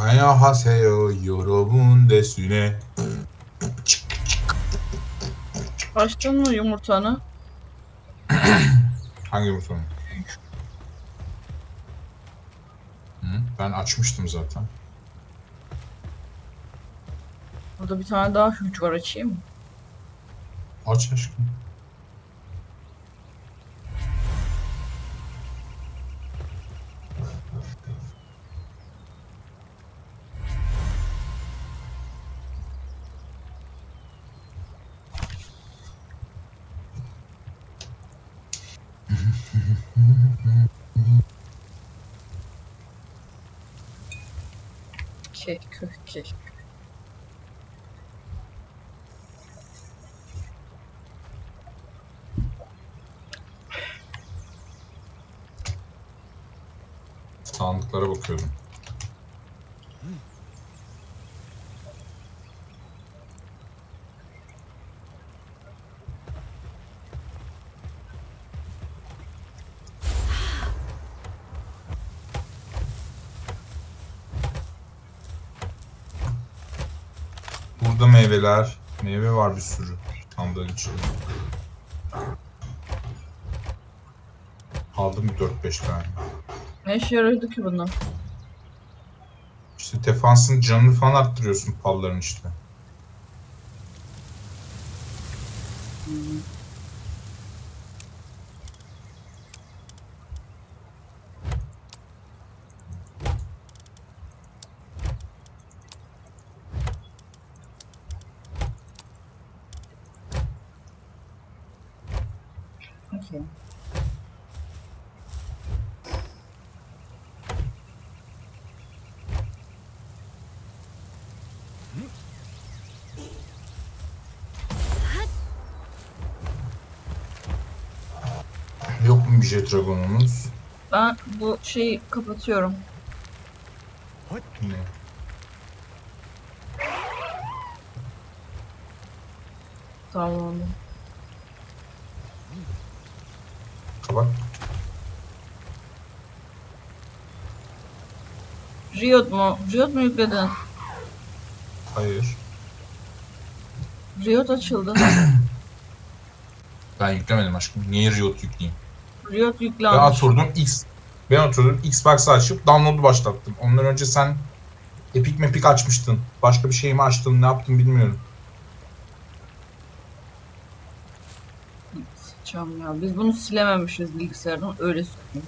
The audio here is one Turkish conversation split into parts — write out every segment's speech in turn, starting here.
Hayahaseyo yorobun desüne. Açtın mı yumurtanı? Hangi yumurtanın? Hı, ben açmıştım zaten. Burada bir tane daha hüc var açayım mı? Aç aşkım. Kek, köh. Sandıklara bakıyordum. Meyveler, meyve var bir sürü sandığın içinde. Aldım bir 4-5 tane. Ne işe yarıyordu ki bunlar? İşte defansın canını falan arttırıyorsun palların işte. Okey. Dragon'umuz? Ben bu şeyi kapatıyorum. Ne? Tamam. Kapat. Riot mu? Riot mu yükledin? Hayır. Riot açıldı. Ben yüklemedim aşkım. Niye Riot yükleyeyim? Ben yüklenmiş. oturdum X ben oturdum Xbox'ı açıp download'u başlattım. Ondan önce sen Epic Mepic açmıştın. Başka bir şey mi açtın, ne yaptın bilmiyorum. Sıçacağım ya. Biz bunu silememişiz bilgisayardan. Öyle söyleyeyim.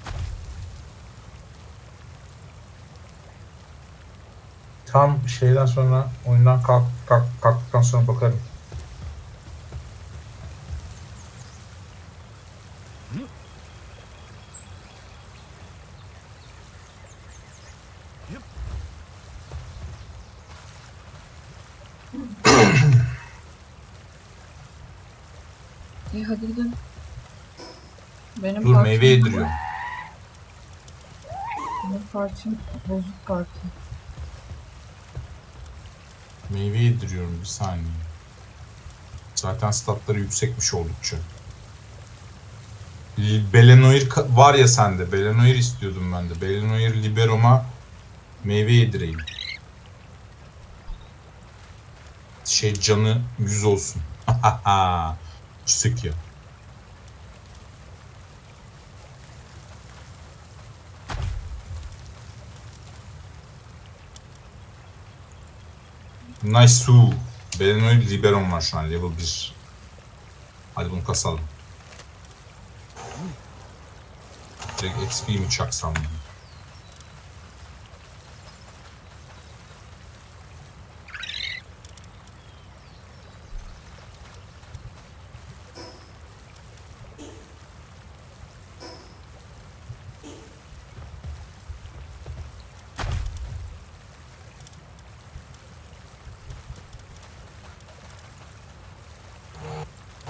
Tam şeyden sonra oyundan kalk, kalk kalktıktan sonra bakarım. İyi hadi gidelim. Benim Dur meyve yediriyorum. Benim partim bozuk parti. Meyve yediriyorum bir saniye. Zaten statları yüksekmiş oldukça. Belenoir var ya sende. Belenoir istiyordum ben de. Belenoir Liberom'a meyve yedireyim. Şey canı 100 olsun. Çisik ya. Nice su. Belenoir Liberom var şu an level 1. Hadi bunu kasalım. Direkt XP mi çaksam?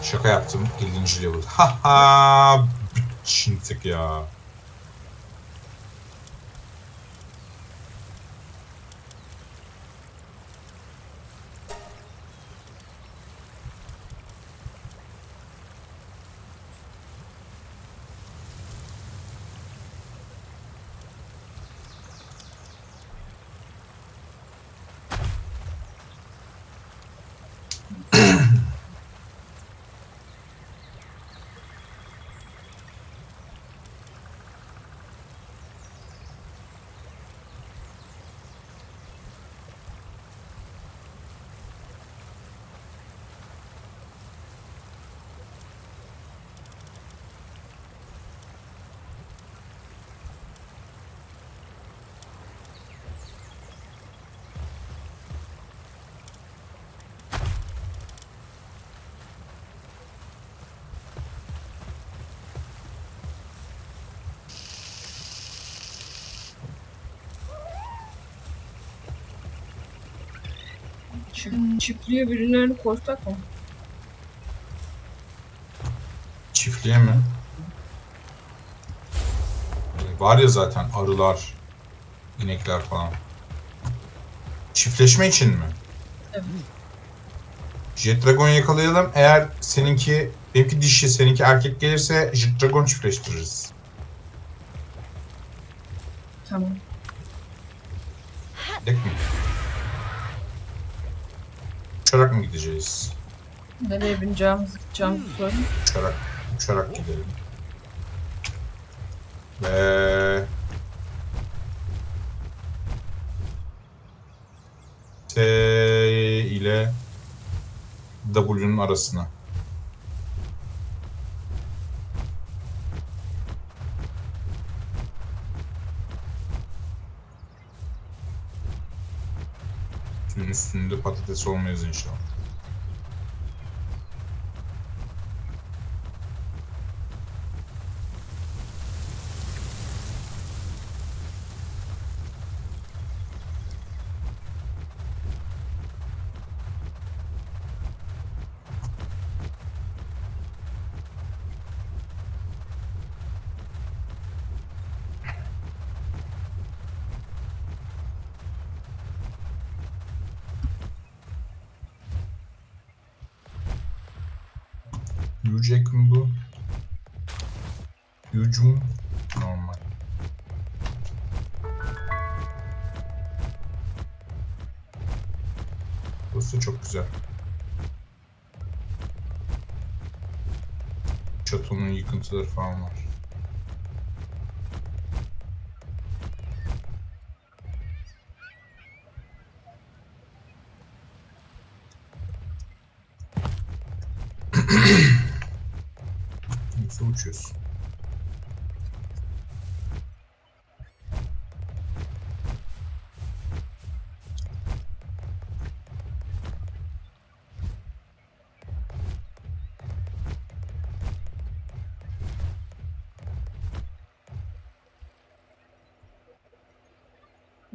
Şaka yaptım. 50. level. Haha. Çintik ya. Çift, çiftliğe birilerini koysak mı? Çiftliğe mi? Ee, Var ya zaten arılar, inekler falan. Çiftleşme için mi? Evet. Jet Dragon yakalayalım. Eğer seninki, benimki dişi, seninki erkek gelirse Jet Dragon çiftleştiririz. Uçarak mı gideceğiz? Nereye bineceğimizi gideceğimizi söyle. Uçarak, uçarak gidelim. Ve... T ile W'nun arasına. Üstünde patates olmayız inşallah. to the farmers.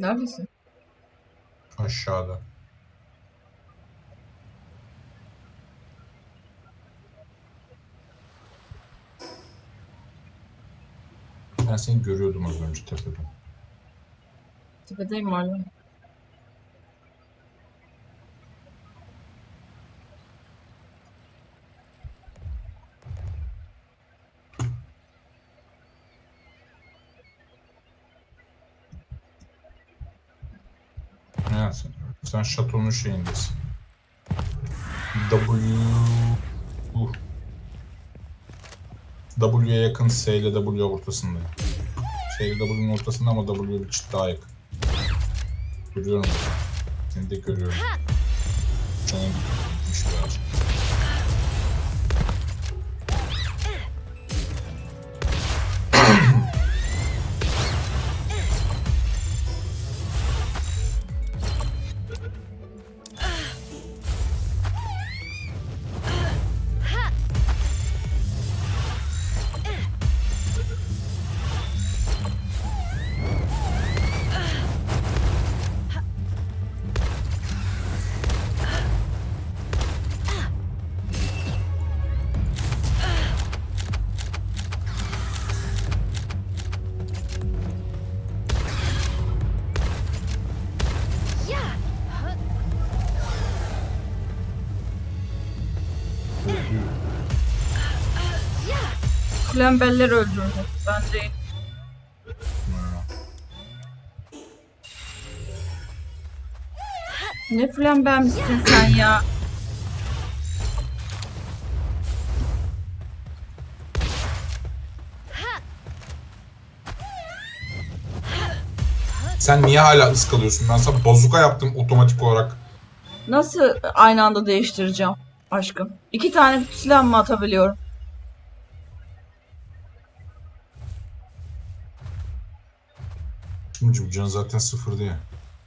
Neredesin? Aşağıda. Ben seni görüyordum az önce tepeden. Tepedeyim hala. Evet, sen, şatonun şeyindesin. W... Uh. W'ye yakın S ile W ortasındayım. S ile W'nin ortasında ama W bir çıt daha yakın. Görüyorum. Seni de görüyorum. Canım gitmiş Flambeller öldürdü. Ben değil. Ne flamber misin sen ya? Sen niye hala ıskalıyorsun? Ben sana bazuka yaptım otomatik olarak. Nasıl aynı anda değiştireceğim aşkım? İki tane silah mı atabiliyorum? Şimdi can zaten sıfır diye.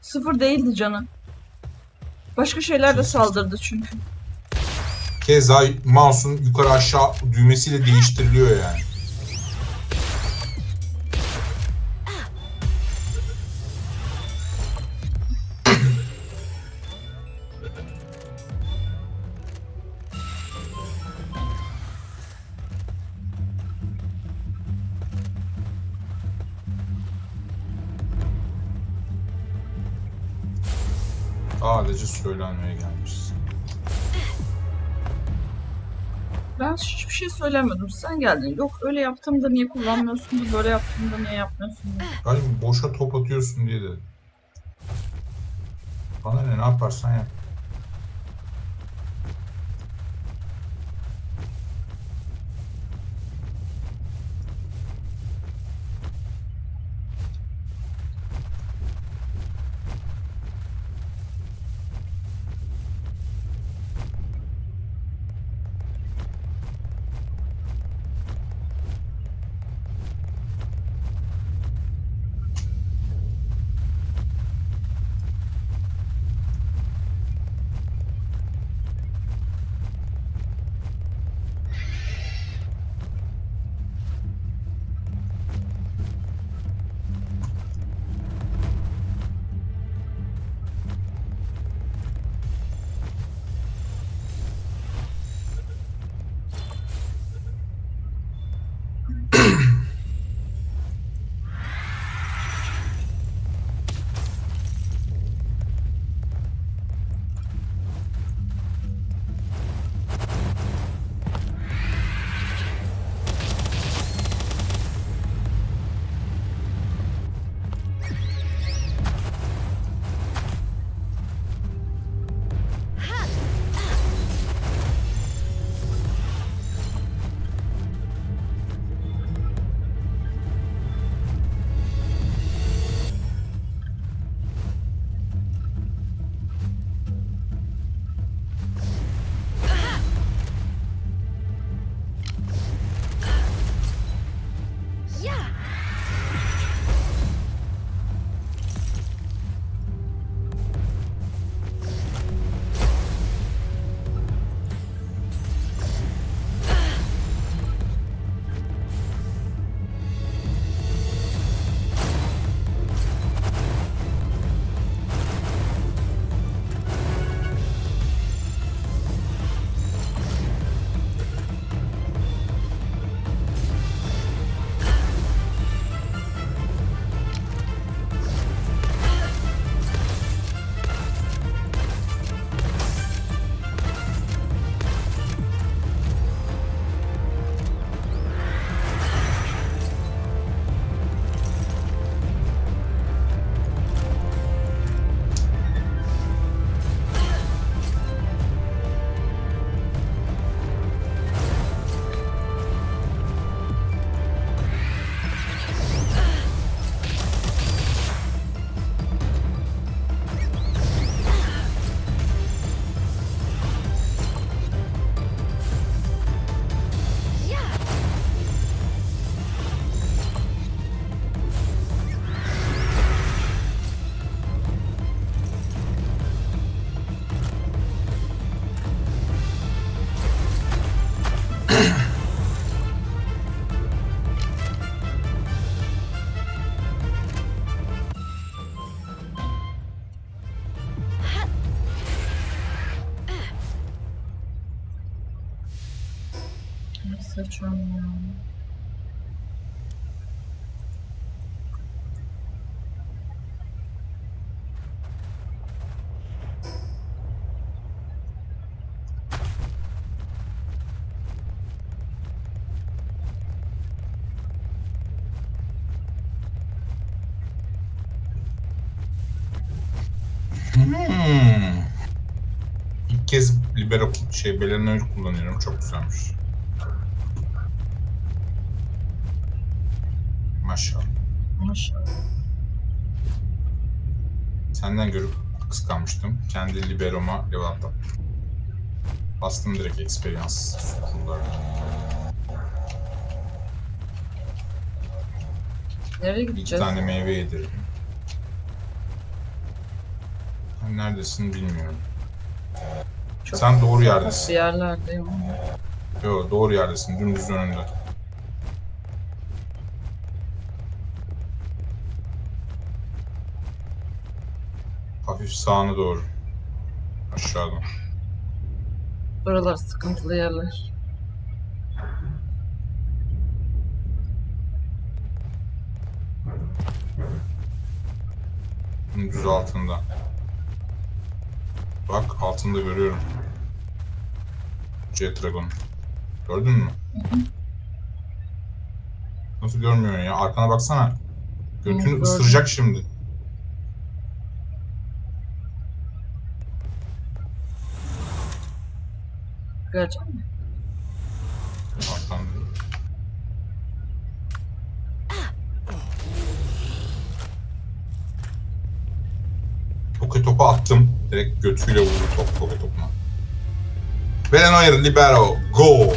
Sıfır değildi canı. Başka şeyler de saldırdı çünkü. Keza mouse'un yukarı aşağı düğmesiyle değiştiriliyor yani. Söylemedim. Sen geldin. Yok öyle yaptığımda niye kullanmıyorsun da böyle yaptığımda niye yapmıyorsun diye. Galiba boşa top atıyorsun diye dedim. Bana ne ne yaparsan yap. Libero şey Belena'yı kullanıyorum. Çok güzelmiş. Maşallah. Maşallah. Senden görüp kıskanmıştım. Kendi liberoma level atlattım. Bastım direkt experience kurlarına. Nereye gideceğiz? tane meyve yedirdim. Neredesin bilmiyorum. Çok Sen doğru Bir yerdesin. yerlerdeyim. Yo doğru yerdesin. Dümdüz önünde. Hafif sağına doğru. Aşağıdan. Buralar sıkıntılı yerler. Düz altında. Bak altında görüyorum. Jet Dragon. Gördün mü? Nasıl görmüyorsun ya? Arkana baksana. Götünü gördüm. ısıracak şimdi. Gelecek mi? Arkan. Toke topu attım. Direkt götüyle vurdu top toke topuna. Belenoir Libero. Go.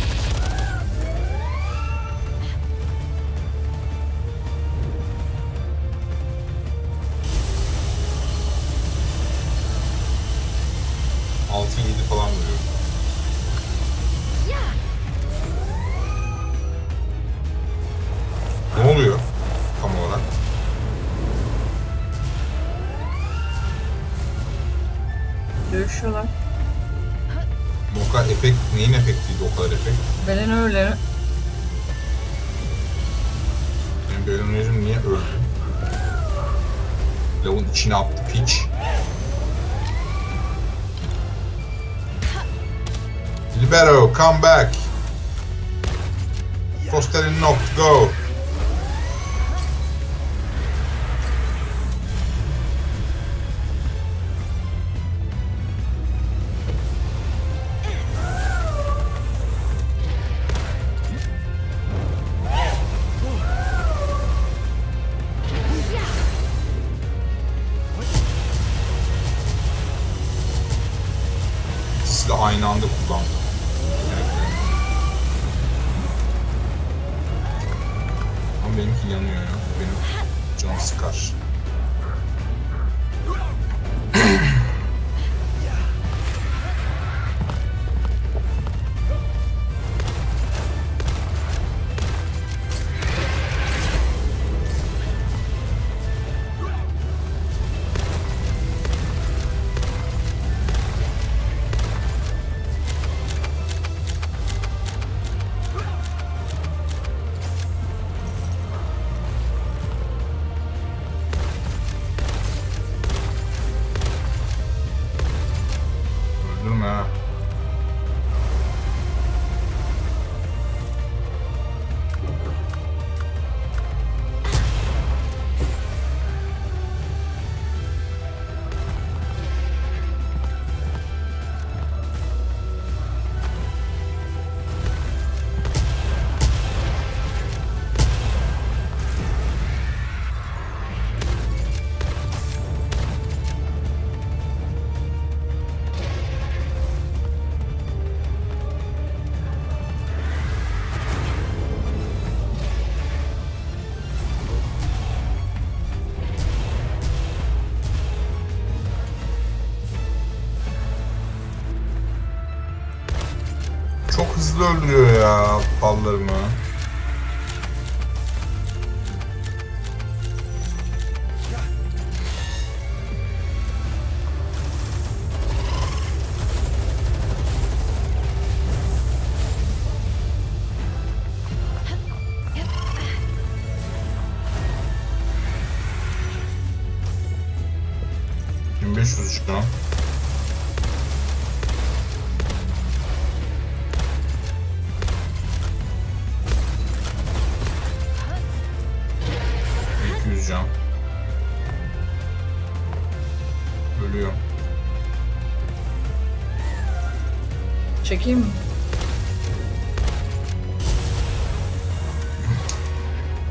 Mi?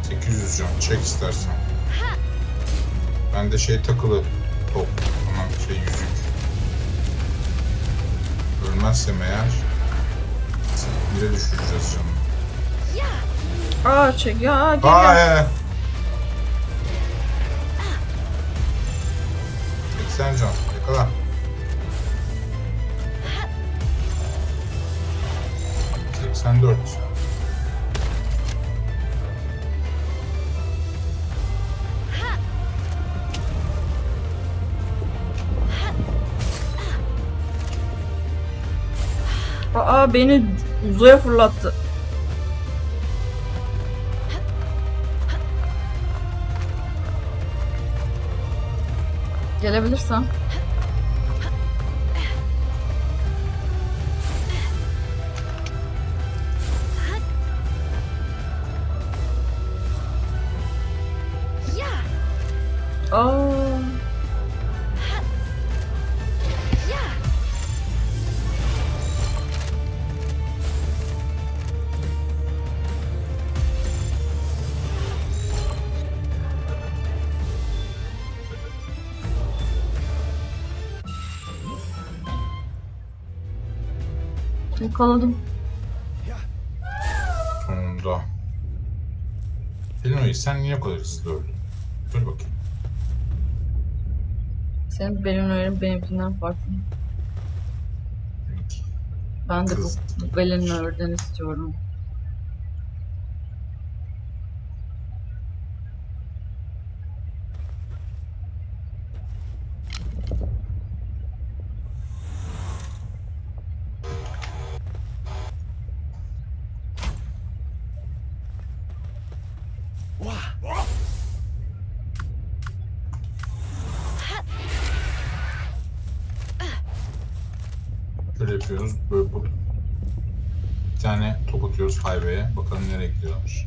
800 can. Çek istersen. Bende şey takılı. Top. Aman şey yüzük. Ölmezsem eğer bire düşüreceğiz canım. Aa çek ya aa, gel gel. Beni uzaya fırlattı. Gelebilirsen. Yakaladım. Sonunda. Pelino'yu sen niye o kadar hızlı öldün? Dur bakayım. Senin benim benimkinden farklı. Ben de bu, bu öğreden istiyorum. Highway'e. Bakalım nereye gidiyorlar.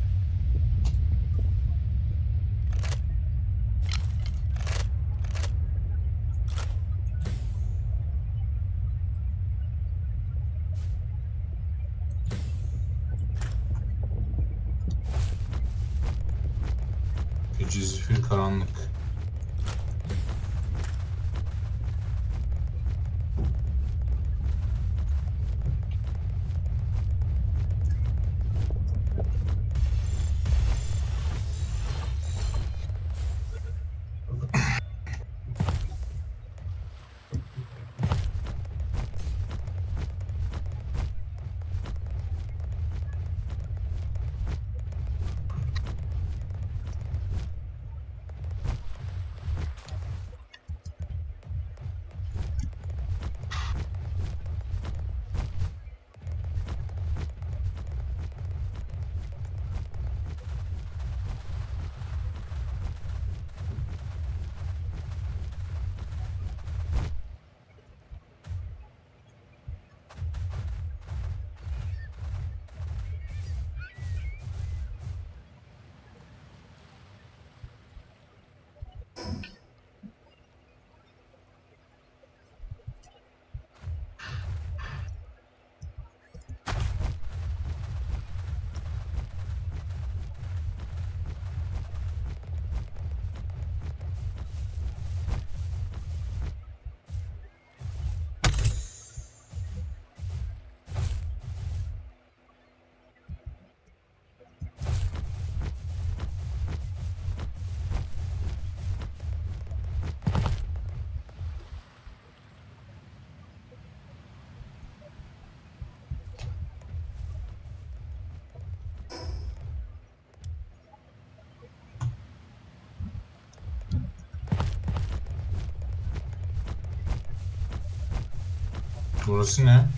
Burası ne?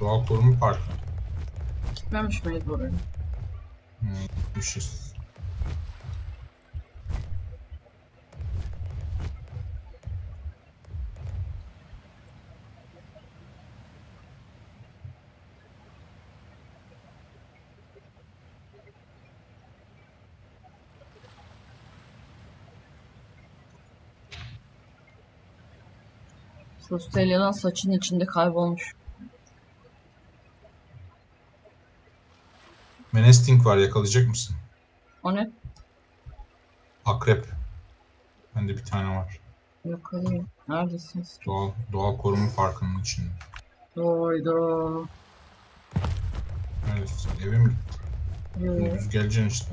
Doğal Koruma Parkı. Gitmemiş miyiz buraya? Hmm, gitmişiz. Sostelya'dan saçın içinde kaybolmuş. Menesting var yakalayacak mısın? O ne? Akrep. Bende bir tane var. Yakalayayım. Neredesiniz? Doğal, doğal koruma parkının içinde. Doydu. Neredesin? Eve mi gittin? Gündüz geleceksin işte.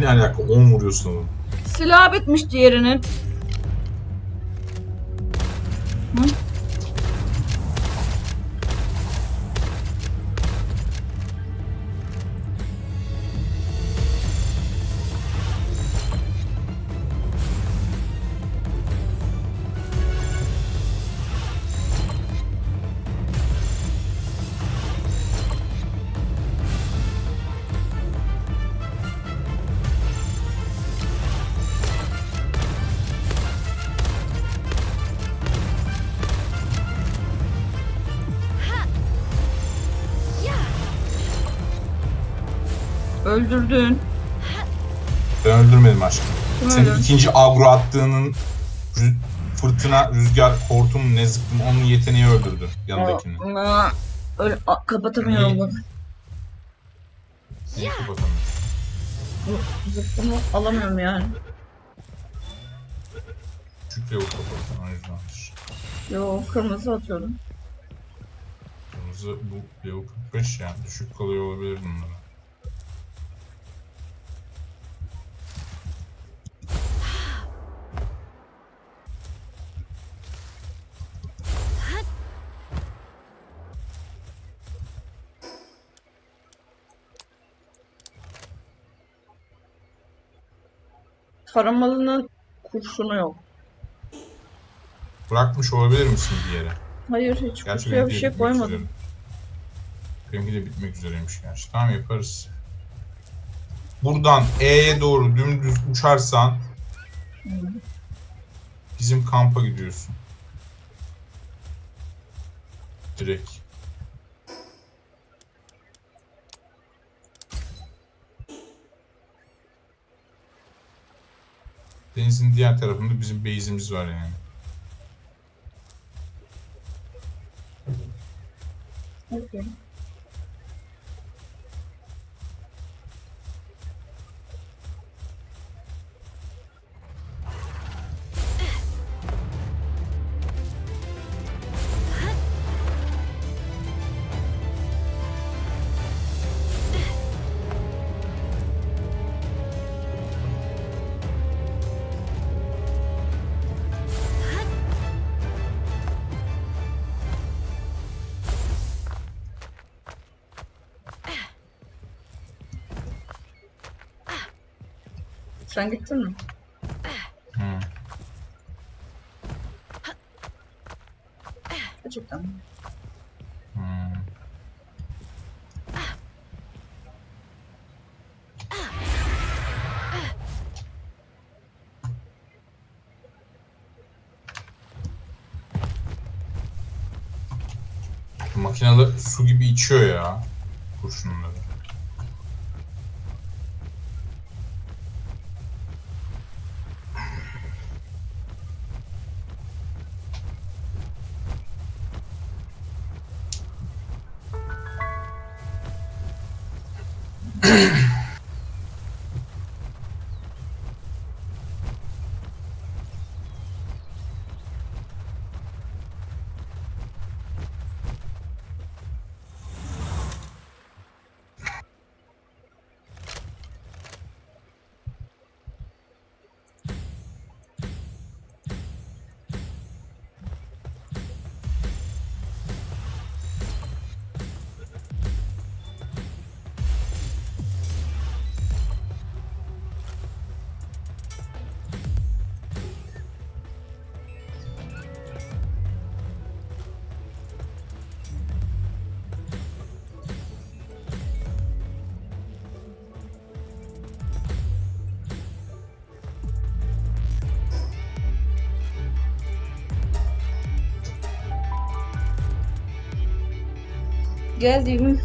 Ne alaka 10 vuruyorsun oğlum. Silah bitmiş diğerinin. Öldürdün. Ben öldürmedim aşkım. Kim Senin öldürdü? ikinci agro attığının rü- fırtına, rüzgar, hortum ne zıkkım onun yeteneği öldürdü yanındakini. Aa, Öyle a- kapatamıyorum bunu. Bu zıkkımı alamıyorum yani. Küçük level kapatan o yüzdendir. Yo kırmızı atıyordum. Kırmızı bu level 45 yani düşük kalıyor olabilir bunlara. Taramalının kurşunu yok. Bırakmış olabilir misin bir yere? Hayır hiç Gerçi kutuya bir şey koymadım. üzere. Benimki de bitmek üzereymiş gerçi. Tamam yaparız. Buradan E'ye doğru dümdüz uçarsan bizim kampa gidiyorsun. Direkt. Denizin diğer tarafında bizim base'imiz var yani. Okey. Sen gittin mi? Hı. Gerçekten? Hı. Makinalı su gibi içiyor ya kurşunları. Geldim.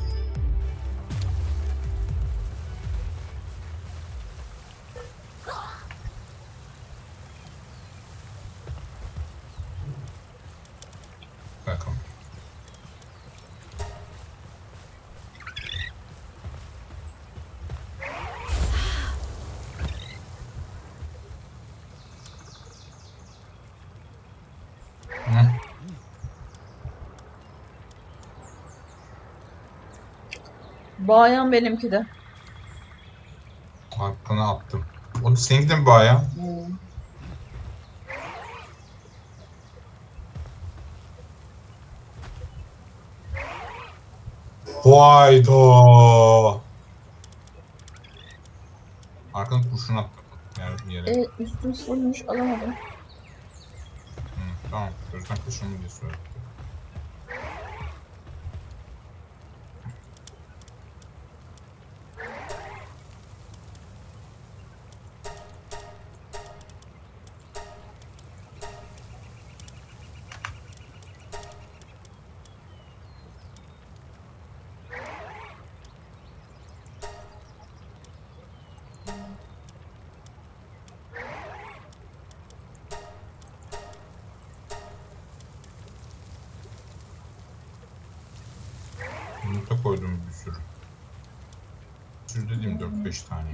Bayan benimki de. Sana attım. O seninki de mi bağ ya? Hmm. Hayda. Arkanı kurşun attım. Yani yere. Evet üstüm sormuş alamadım. Hı, tamam. Gözden kurşun mu diye söyledim.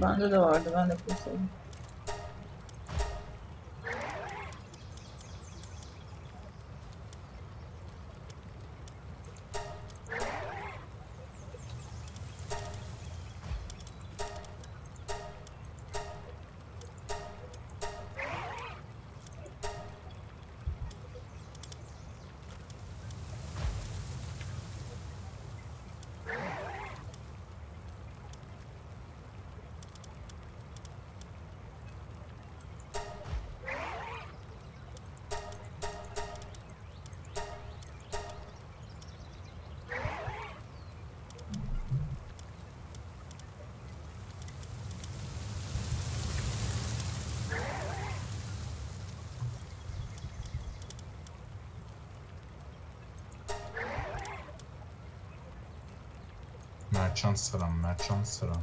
4-5 tane. Bende de vardı Merchant sıram, merchant sıram.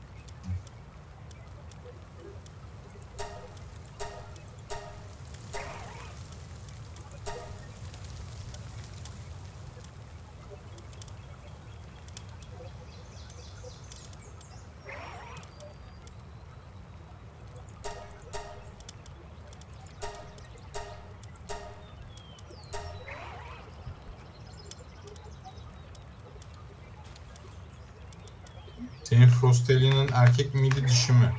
Senin Frostelia'nın erkek miydi dişi mi?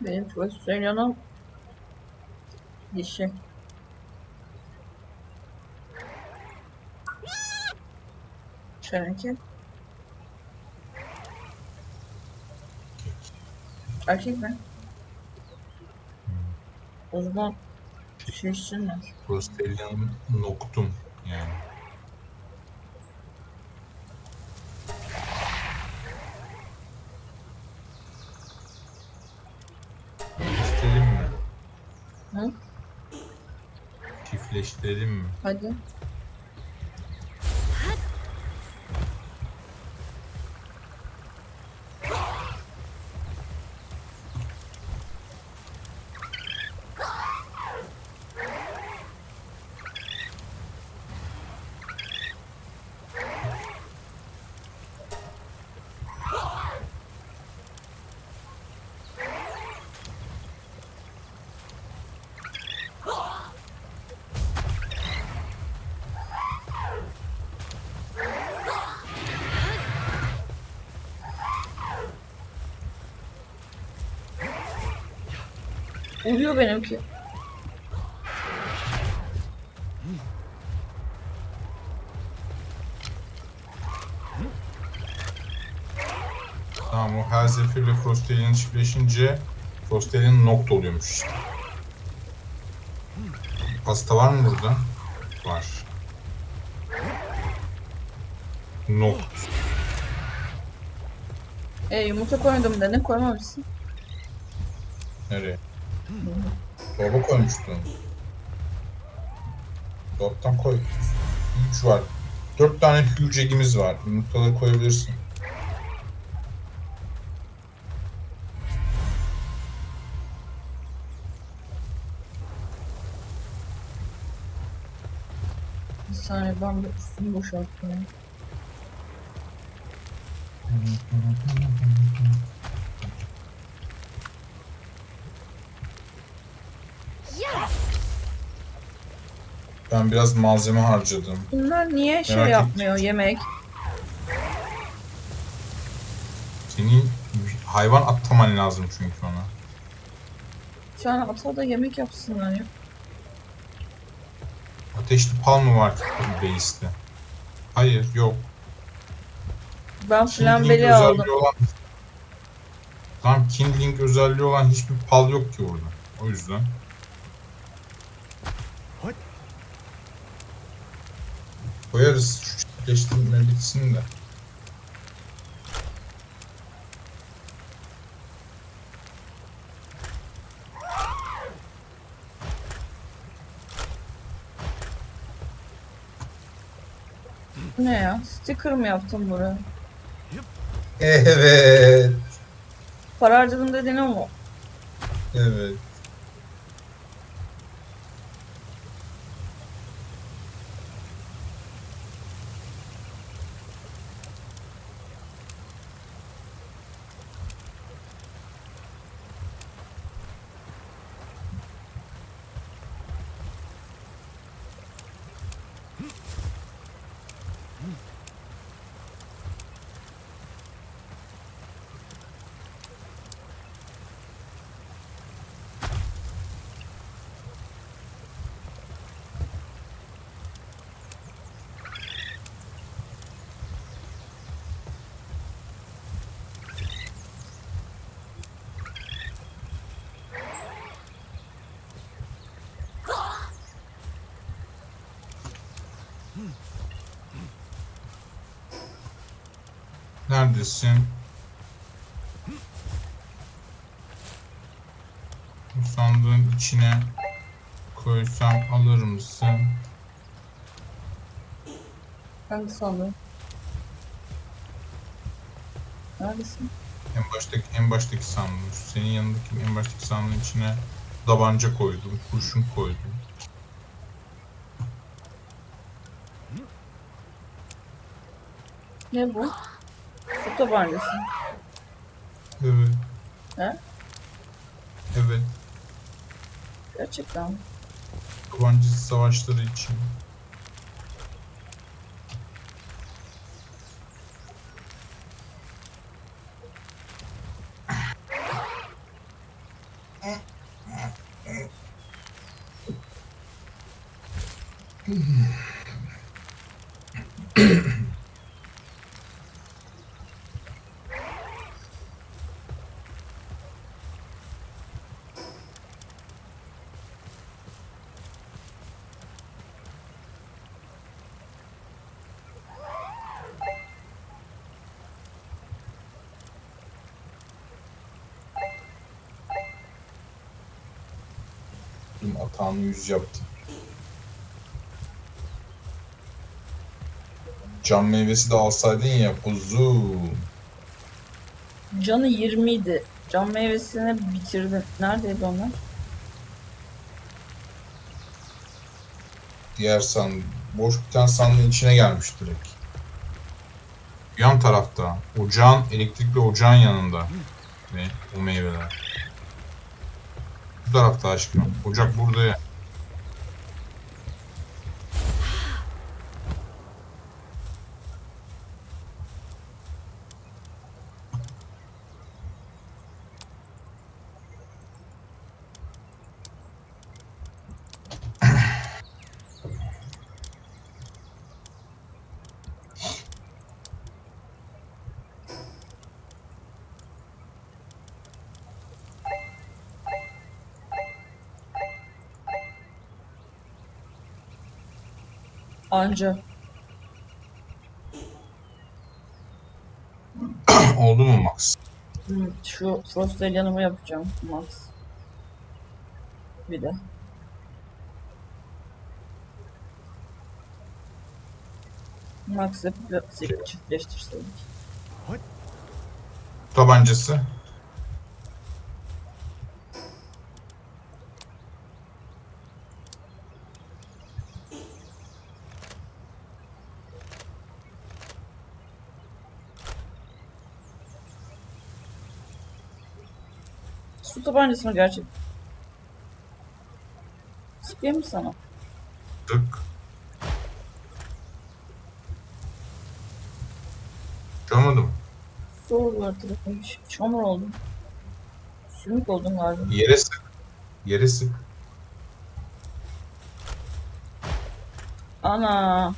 Benim Frostelia'nın dişi. Seninki? Erkek mi? O zaman Çeşitler. Prostellium noctum yani. Çiftleştirelim mi? Hı? Çiftleştirelim mi? Hadi. Uyuyor benimki. Tamam o Helzefir ile Frostallion çiftleşince Frostallion nokt oluyormuş işte. Pasta var mı burada? Var. Nokt. E yumurta koydum dedin koymamışsın. Nereye? Dolaba koymuştun. Dolaptan koy. Huge var. Dört tane huge egg'imiz var. Yumurtaları koyabilirsin. Bir saniye ben bir üstümü boşaltayım. Ben biraz malzeme harcadım. Bunlar niye şey Merak yapmıyor yemek? Senin hayvan atlaman lazım çünkü ona. Bir tane ata da yemek yapsınlar ya. Ateşli pal mı var base'te? Hayır yok. Ben flambeli aldım. olan... Tam kindling özelliği olan hiçbir pal yok ki orada. O yüzden. Koyarız şu Bu ne ya? Sticker mı yaptın buraya? Evet. Para harcadım dediğin o mu? Evet. Neredesin? Bu sandığın içine koysam alır mısın? Hangi sandım? Neredesin? En baştaki en baştaki sandığın, şu senin yanındaki en baştaki sandığın içine tabanca koydum, kurşun koydum. Ne bu? Tabancası. Evet. He? Evet. Gerçekten? Kıvancı savaşları için. Atağını yüz yaptı. Can meyvesi de alsaydın ya kuzum. Canı 20 idi. Can meyvesini bitirdin. Neredeydi onlar? Diğer san boş bir tane sandığın içine gelmiş direkt. Yan tarafta. Ocağın, elektrikli ocağın yanında. Ve o meyveler. Bu aşkım. Ocak burada ya. Anca. Oldu mu Max? Hmm, Şu Frostalian'ımı yapacağım. Max. Bir de. Max yapıp çiftleştirseydik. Tabancası. Su tabancası mı gerçek? Sıkayım mı sana? Tık. Çamadım. Su oldu artık. Çamur oldum. Sümük oldum galiba. Yere sık. Yere sık. Ana.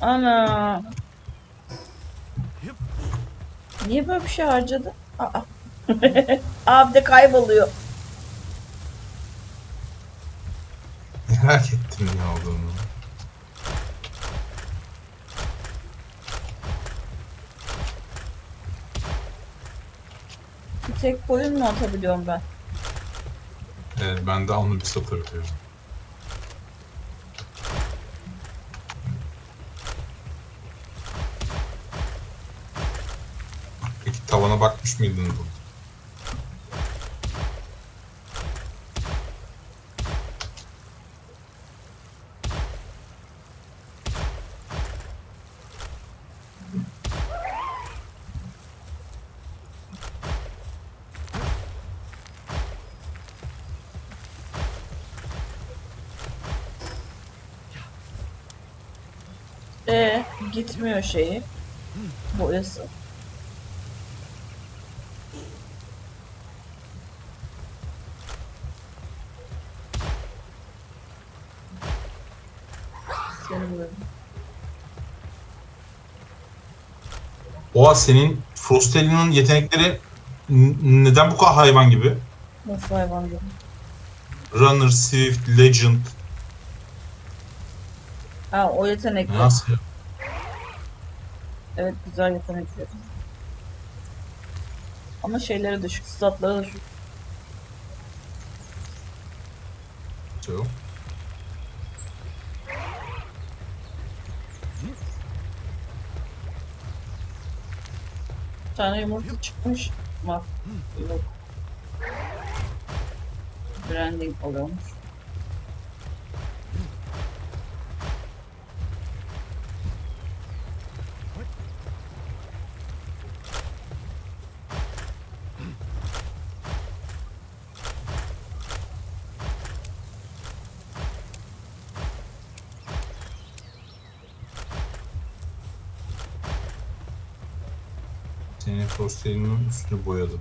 Ana. Niye böyle bir şey harcadı? Aa. Abi de kayboluyor. Merak ettim ne olduğunu. Bir tek koyun mu atabiliyorum ben? Evet, ben de onu bir sıfır diyorum. Peki tavana bakmış mıydın bu? Gitmiyor şeyi. Boyası. Oha senin Frostelio'nun yetenekleri neden bu kadar hayvan gibi? Nasıl hayvan gibi. Runner, Swift, Legend. Ha o yetenekli. Nasıl? Evet güzel yetenekleri. Ama şeyleri düşük, statları düşük. Yok. Bir tane yumurta çıkmış. Bak. Yok. Branding oluyormuş. Senin Frostelio'nun üstünü boyadım.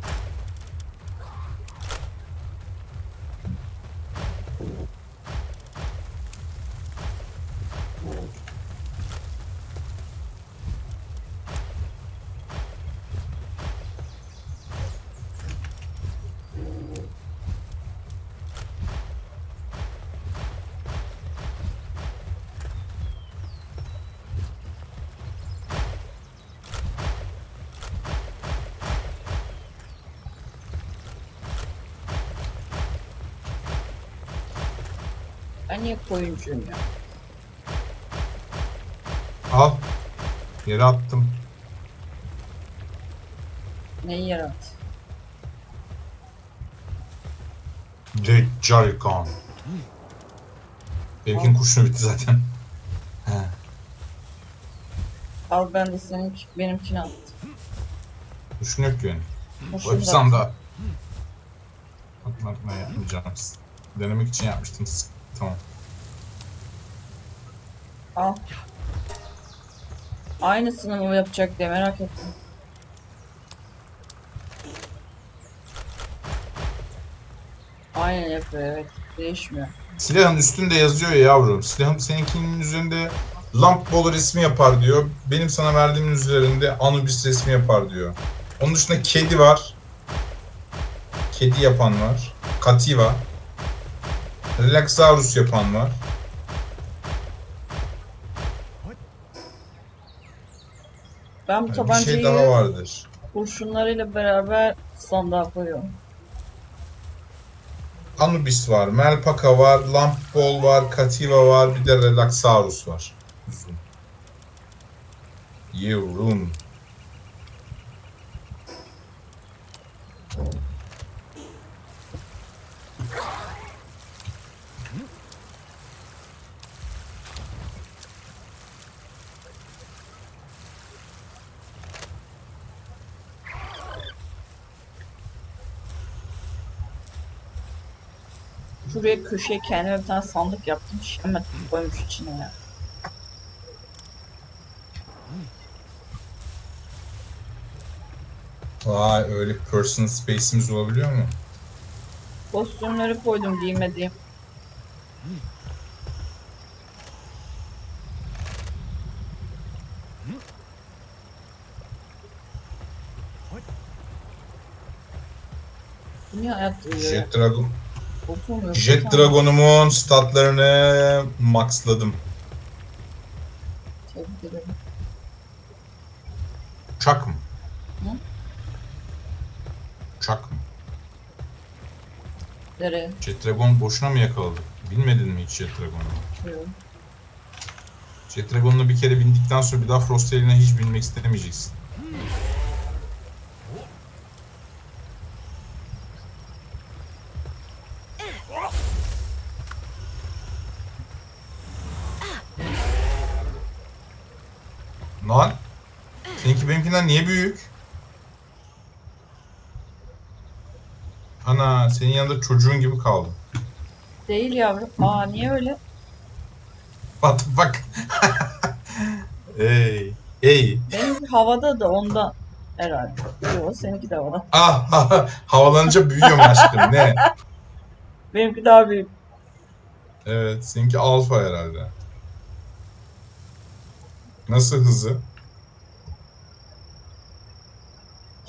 Ben niye koyuncuyum ya? Al. Yere attım. Neyi yarat? Deccal kan. Benimkinin kurşunu bitti zaten. He. Al ben de senin benimkini attım. Kurşun yok ki benim. Hoşuna O hep da- sanda. Bak bak ben yapmayacağım. Denemek için yapmıştım. Tamam. Al. Aynısını mı yapacak diye merak ettim. Aynen yapıyor evet. Değişmiyor. Silahın üstünde yazıyor ya yavrum. Silahın seninkinin üzerinde lamp bolu resmi yapar diyor. Benim sana verdiğimin üzerinde Anubis resmi yapar diyor. Onun dışında kedi var. Kedi yapan var. Kativa. Relaxarus yapan var. Ben bu Yani bir tabancayı şey daha vardır. kurşunlarıyla beraber sandığa koyuyorum. Anubis var, Melpaka var, Lamp Ball var, Kativa var, bir de Relaxarus var. Uzun. Yavrum. Şuraya köşeye kendime bir tane sandık yaptım. Hemen koymuş içine ya. Vay öyle personal space'imiz olabiliyor mu? Kostümleri koydum giymediğim. Niye ya? Jet Dragon. Jet. Dragon'umun statlarını maxladım. Tebrik ederim. Uçak mı? Hı? Uçak mı? Nereye? Jet Dragon boşuna mı yakaladık? Bilmedin mi hiç Jet Dragon'u? Yok. Jet Dragon'una bir kere bindikten sonra bir daha Frostaile'ine hiç binmek istemeyeceksin. Lan? Benimkinden niye büyük? Ana senin yanında çocuğun gibi kaldım. Değil yavrum. Aa niye öyle? What the fuck? hey. Hey. Benim havada da ondan herhalde. Yok seninki de havada. Ah, ah, havalanınca büyüyor mu aşkım ne? Benimki daha büyük. Evet, seninki alfa herhalde. Nasıl hızı?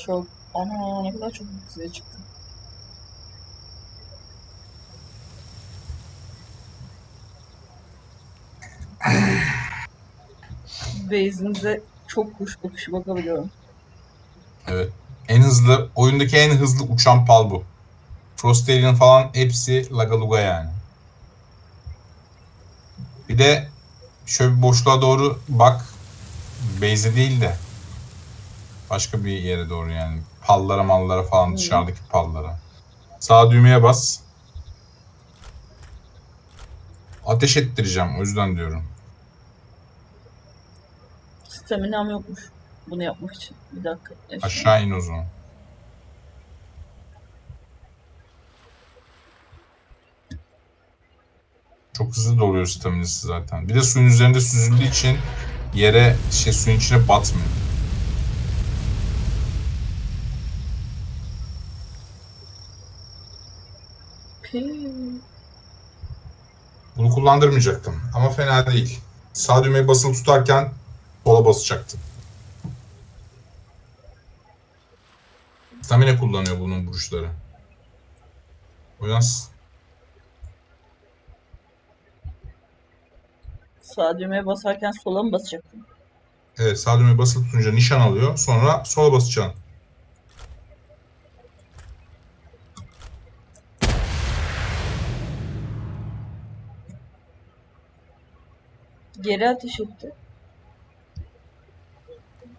Çok. Ana ne kadar çok güzel çıktı. Base'inize çok kuş bakışı bakabiliyorum. Evet. En hızlı, oyundaki en hızlı uçan pal bu. Frostalion falan hepsi lagaluga yani. Bir de şöyle bir boşluğa doğru bak. Base'e değil de. Başka bir yere doğru yani. Pallara mallara falan Hı. dışarıdaki pallara. Sağ düğmeye bas. Ateş ettireceğim o yüzden diyorum. Staminam yokmuş. Bunu yapmak için. Bir dakika. Eşya. Aşağı in o zaman. Çok hızlı doluyor staminası zaten. Bir de suyun üzerinde süzüldüğü için yere şey suyun içine batmıyor. Bunu kullandırmayacaktım ama fena değil. Sağ düğmeye basılı tutarken sola basacaktım. Stamina kullanıyor bunun vuruşları. O yüzden Sağ düğmeye basarken sola mı basacaktım? evet, sağ düğmeye basılı tutunca nişan alıyor. Sonra sola basacaksın. Geri ateş etti.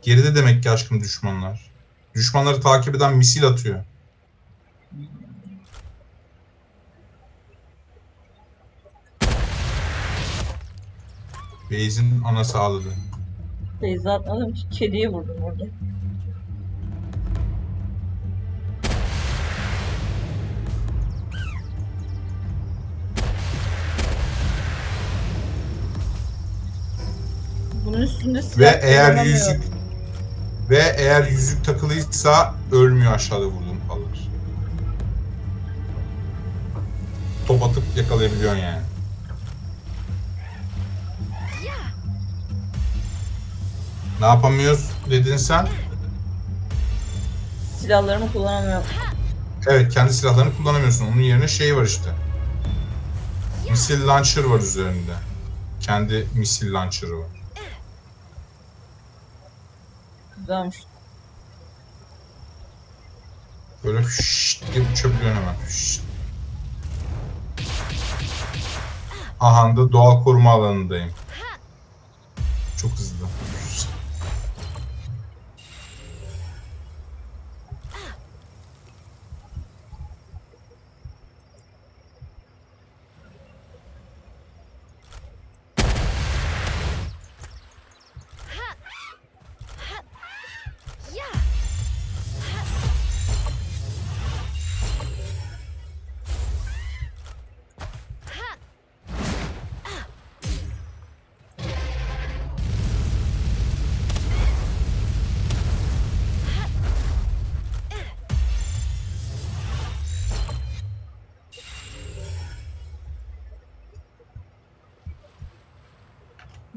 Geride demek ki aşkım düşmanlar. Düşmanları takip eden misil atıyor. Beyz'in anası ağladı. Beyza atmadım ki kediye vurdum orada. Bunun üstünde silah Ve eğer yüzük ve eğer yüzük takılıysa ölmüyor aşağıda vurduğun kalır. Top atıp yakalayabiliyorsun yani. Ne yapamıyoruz dedin sen? Silahlarımı kullanamıyorum. Evet kendi silahlarını kullanamıyorsun. Onun yerine şey var işte. Misil launcher var üzerinde. Kendi misil launcher'ı var. Güzelmiş. Böyle şşt diye uçabiliyorsun hemen. Şşt. Aha da doğal koruma alanındayım. Çok hızlı. Beğendim.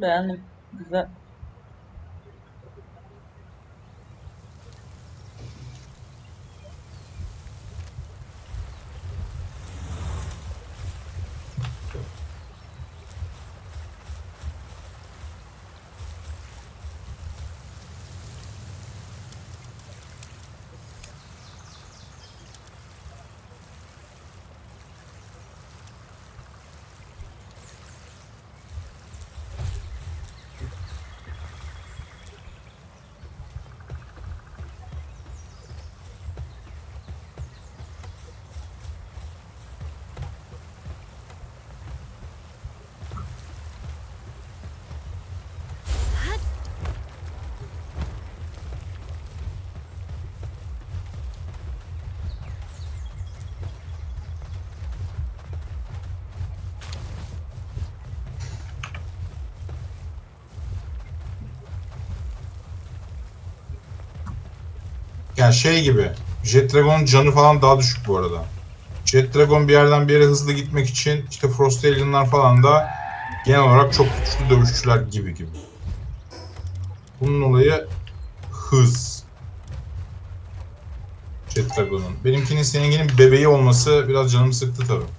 Güzel. Yani şey gibi. Jet Dragon'un canı falan daha düşük bu arada. Jet Dragon bir yerden bir yere hızlı gitmek için işte Frost Alien'lar falan da genel olarak çok güçlü dövüşçüler gibi gibi. Bunun olayı hız. Jet Dragon'un. Benimkinin seninkinin bebeği olması biraz canımı sıktı tabii.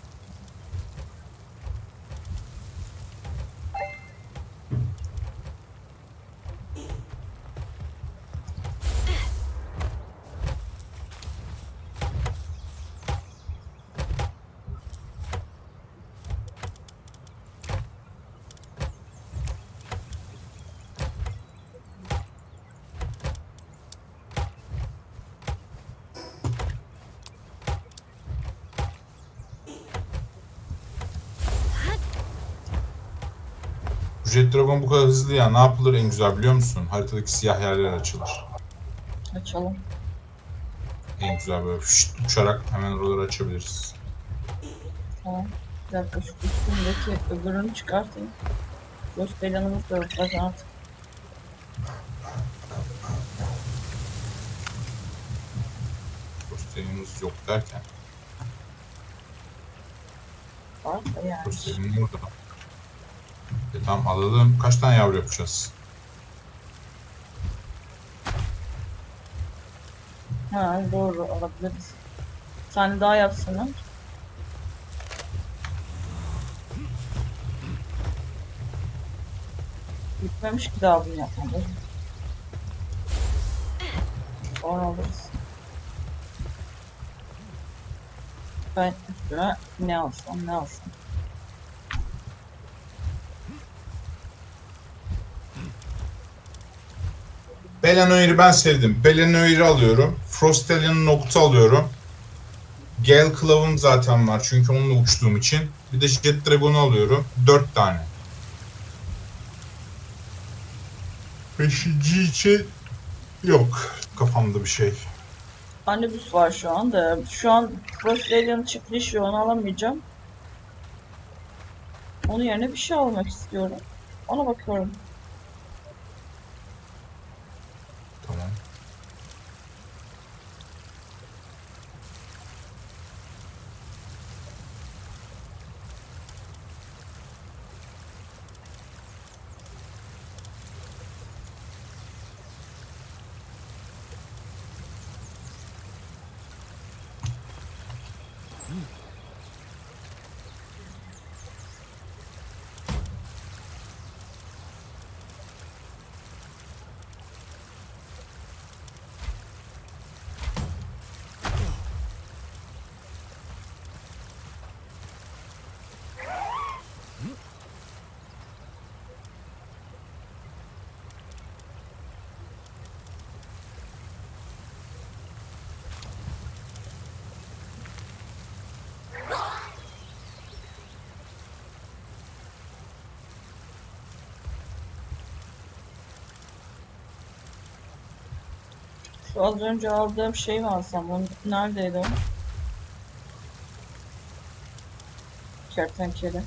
Jet Dragon bu kadar hızlı ya ne yapılır en güzel biliyor musun? Haritadaki siyah yerler açılır. Açalım. En güzel böyle şşt, uçarak hemen oraları açabiliriz. Tamam. Bir dakika şu üstündeki öbürünü çıkartayım. Göz planımız da yok zaten artık. Posterimiz yok derken. Var da yani. Posterim burada. Tamam alalım. Kaç tane yavru yapacağız? Ha doğru alabiliriz. Bir tane daha yapsana. Bitmemiş ki daha bunu yapmadı. Sonra alırız. Ben üstüne ne alsam ne alsam. Belenoir'i ben sevdim. Belenoir'i alıyorum. Frostalian'ın nokta alıyorum. Gale Claw'um zaten var çünkü onunla uçtuğum için. Bir de Jet Dragon'u alıyorum. 4 tane. Beşinci için yok kafamda bir şey. Anibus var şu anda. Şu an Frost Alien çıktı işi onu alamayacağım. Onun yerine bir şey almak istiyorum. Ona bakıyorum. Tamam. Şu az önce aldığım şey mi alsam? Neredeydi o? Kertenkele.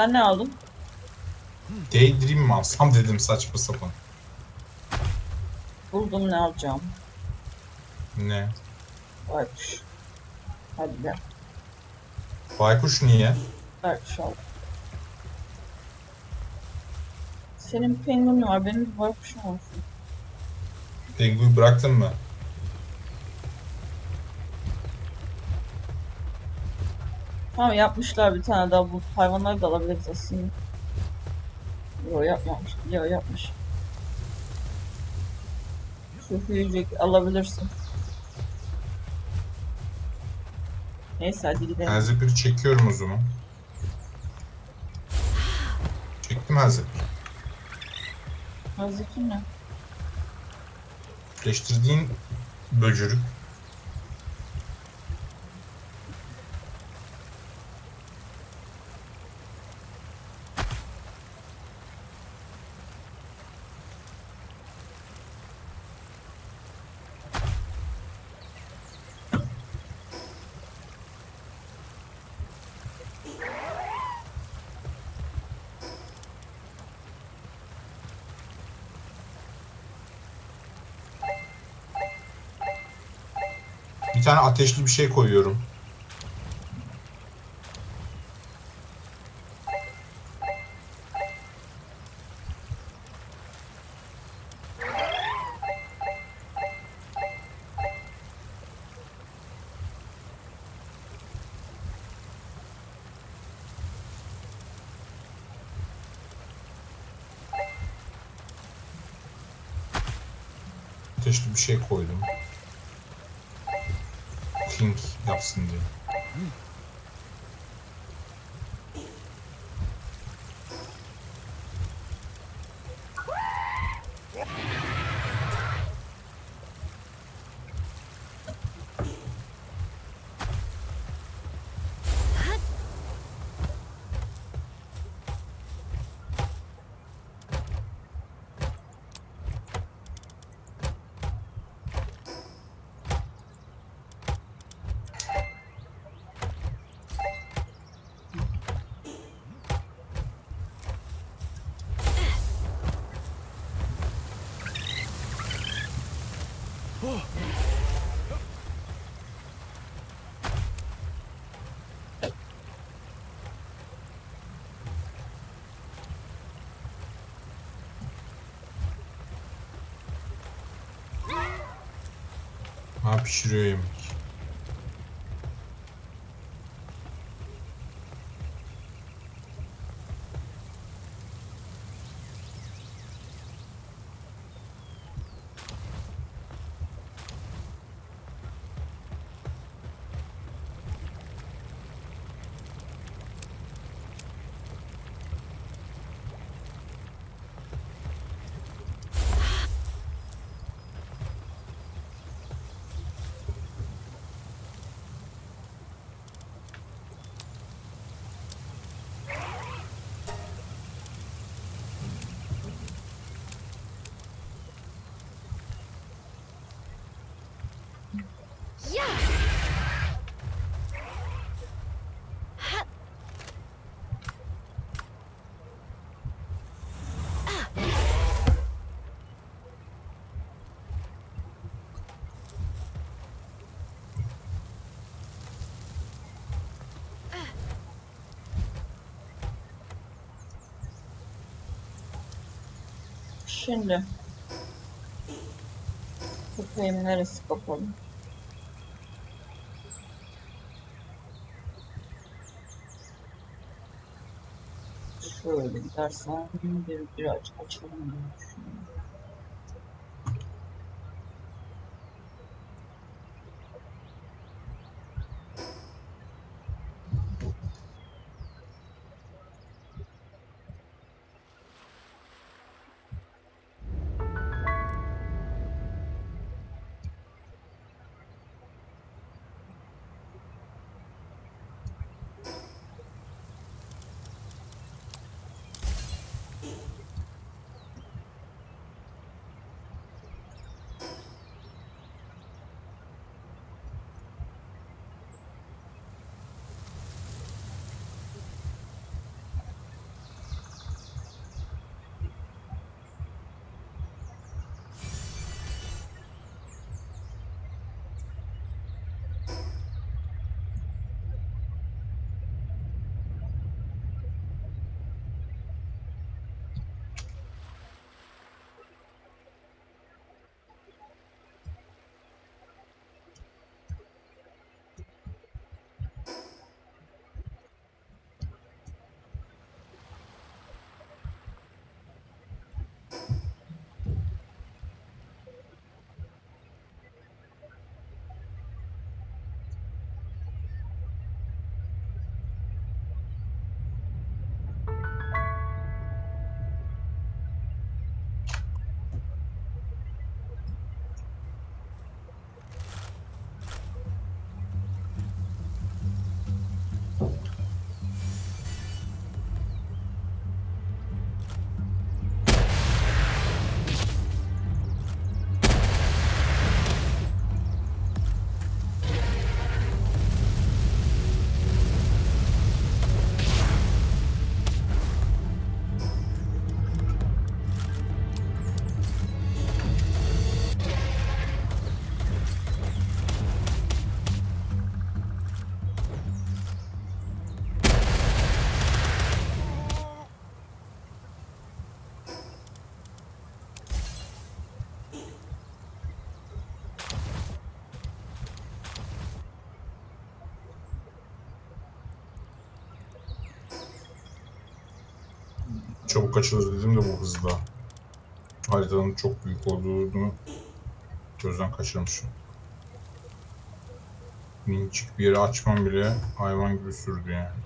Sen ne aldın? Daydream mi alsam dedim saçma sapan. Buldum ne alacağım. Ne? Baykuş. Hadi gel. Baykuş niye? Baykuş al. Senin penguin var, benim baykuşum olsun. Penguin bıraktın mı? Tamam yapmışlar bir tane daha bu hayvanları da alabiliriz aslında. Yo yapmamış. Yo yapmış. Şu yiyecek alabilirsin. Neyse hadi gidelim. Elzepir'i çekiyorum o zaman. Çektim Elzepir. Hazreti ne? Birleştirdiğin böcürük. Bir tane ateşli bir şey koyuyorum. Ateşli bir şey koydum. King yapsın diye. Ha pişiriyor yemek. Şimdi. Köpeğimin neresi kapalı? Şöyle gidersen bir, bir aç, açalım. diye Çabuk kaçırırız dedim de bu hızla. Haritanın çok büyük olduğunu gözden kaçırmışım. Minicik bir yeri açmam bile hayvan gibi sürdü yani.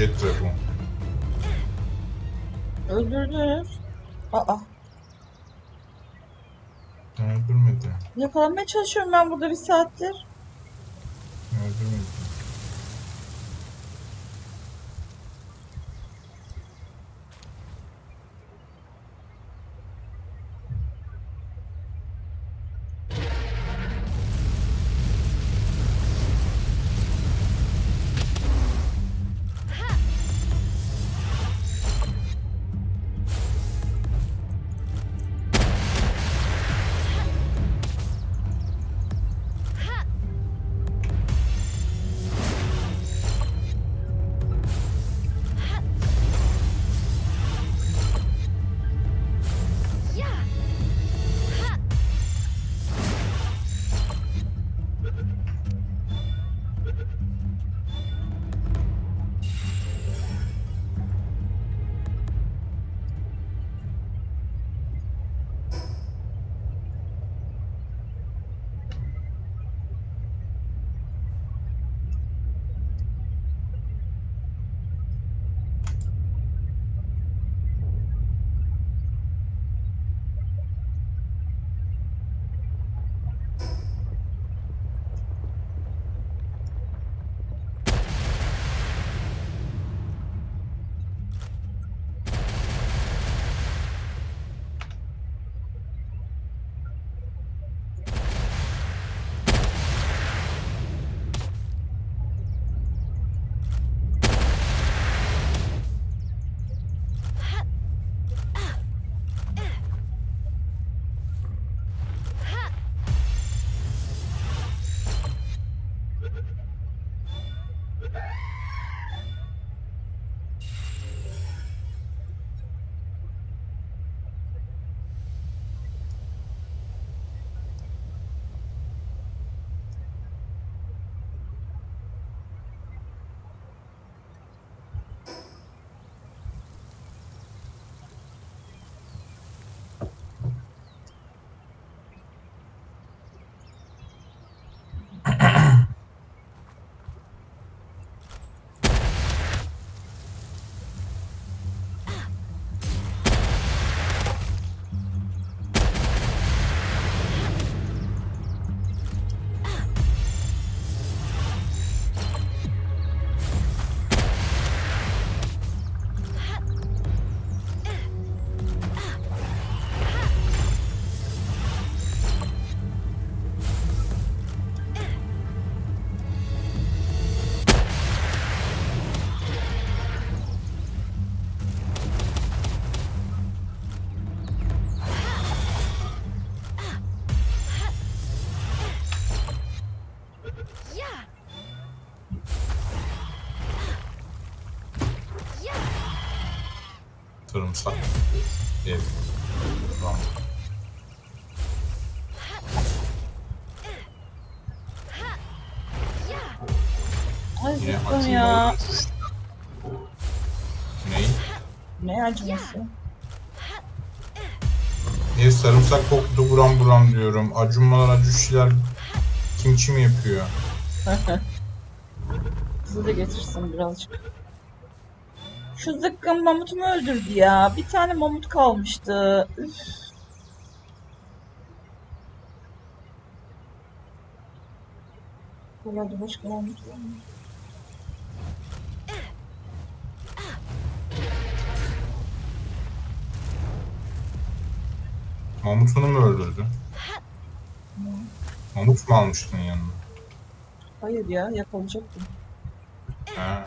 Jet Dragon. Öldürdünüz. Aa, Öldürmedi. yakalanmaya çalışıyorum ben burada bir saattir. Sarımsak. Ev. Tamam. Ay acımalı ya. Ney? Ne acıması? Ev sarımsak koktu buram buram diyorum. Acunmalar acı şeyler kim kim yapıyor? Bizi de getirsin birazcık. Şu zıkkım mamutumu öldürdü ya. Bir tane mamut kalmıştı. Üf. Buralarda başka mamut var mı? Mamutunu mu öldürdü? Mamut mu almıştın yanına? Hayır ya yakalayacaktım. Ha.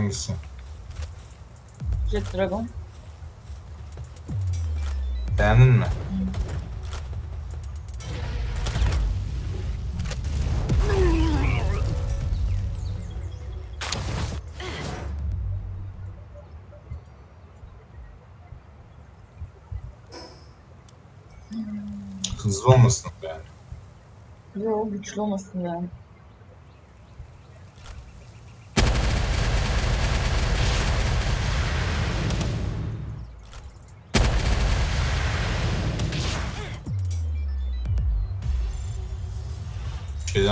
Hangisi? Jet Dragon. Beğendin mi? Hızlı olmasın yani. Yo güçlü olmasın yani.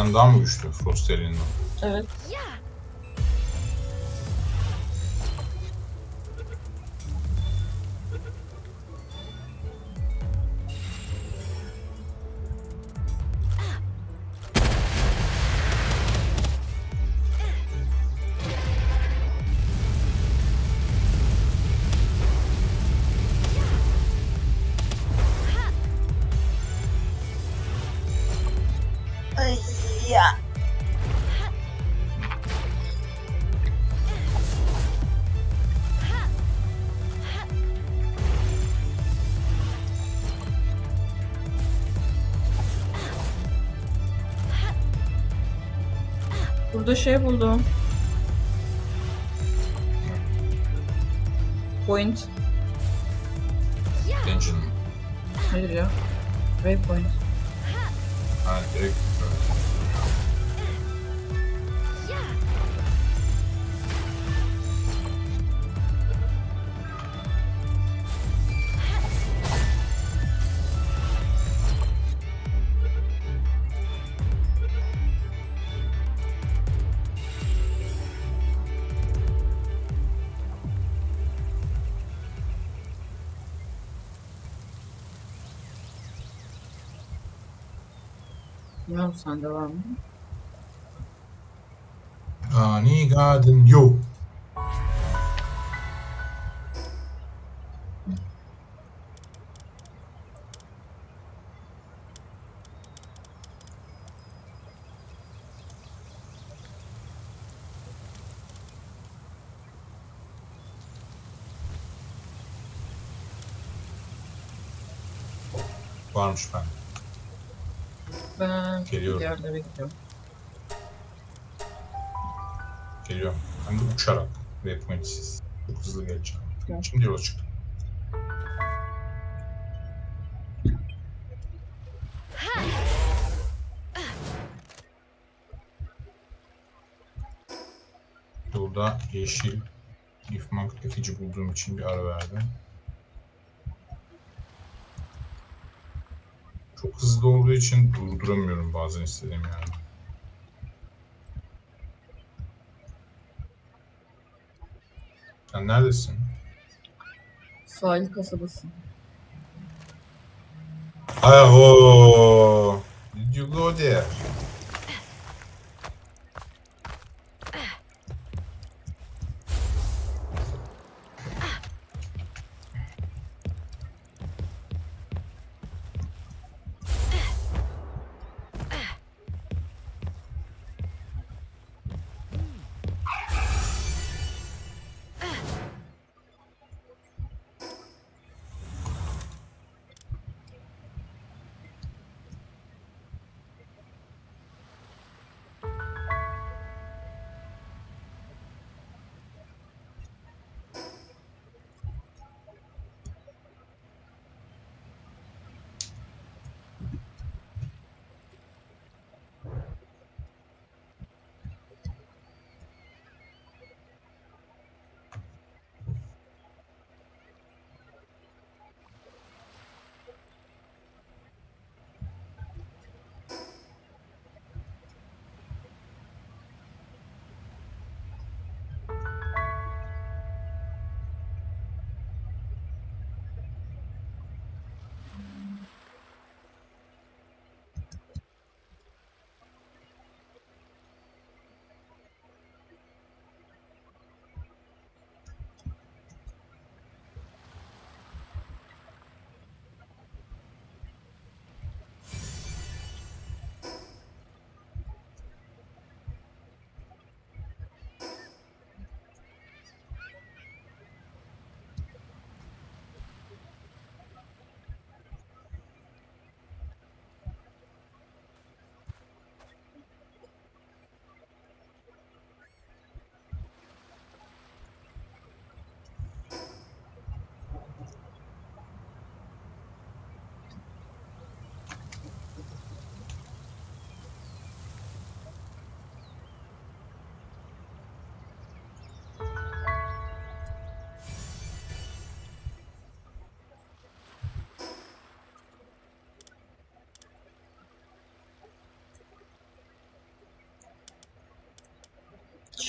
Şeyden daha mı güçlü Frost Alien'dan? Evet. Şey buldum. Point. Engine. Hayır ya. Waypoint. Ha direkt sende var mı? Ani Garden Yo. Varmış ben. Geliyorum. bir yerlere gidiyorum. Geliyorum. Hem de uçarak. Waypointsiz. Çok hızlı geleceğim. Tamam. Şimdi yola çıktım. Yolda yeşil Gifmank efici bulduğum için bir ara verdim. Hızlı olduğu için durduramıyorum bazen istediğim yani. Sen neredesin? Sahil kasabası. Oh, did you go there?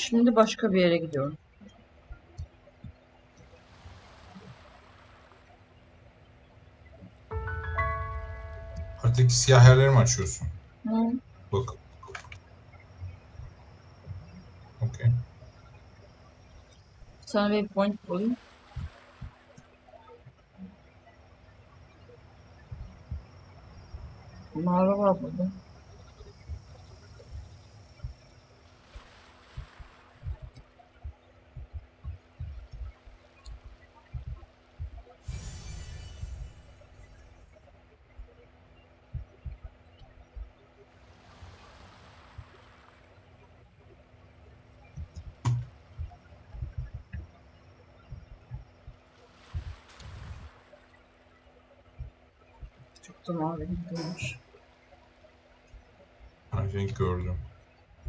Şimdi başka bir yere gidiyorum. Haritadaki siyah yerleri mi açıyorsun? Hı. Bak. Okey. Sana bir point koyayım. Mağara var burada. Çok da mavi değilmiş. I think gördüm.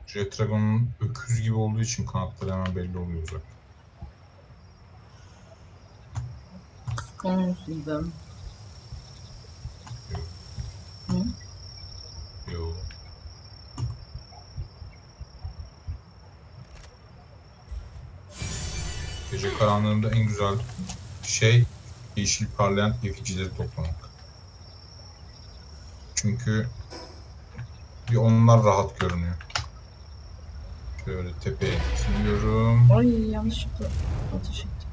Jet Dragon'un öküz gibi olduğu için kanatları hemen belli oluyor. Konusunda. Hı? Yo. Gece karanlığında en güzel şey yeşil parlayan efficileri toplamak. Çünkü bir onlar rahat görünüyor. Şöyle tepeye gidiyorum. Ay yanlışlıkla ateş ettim.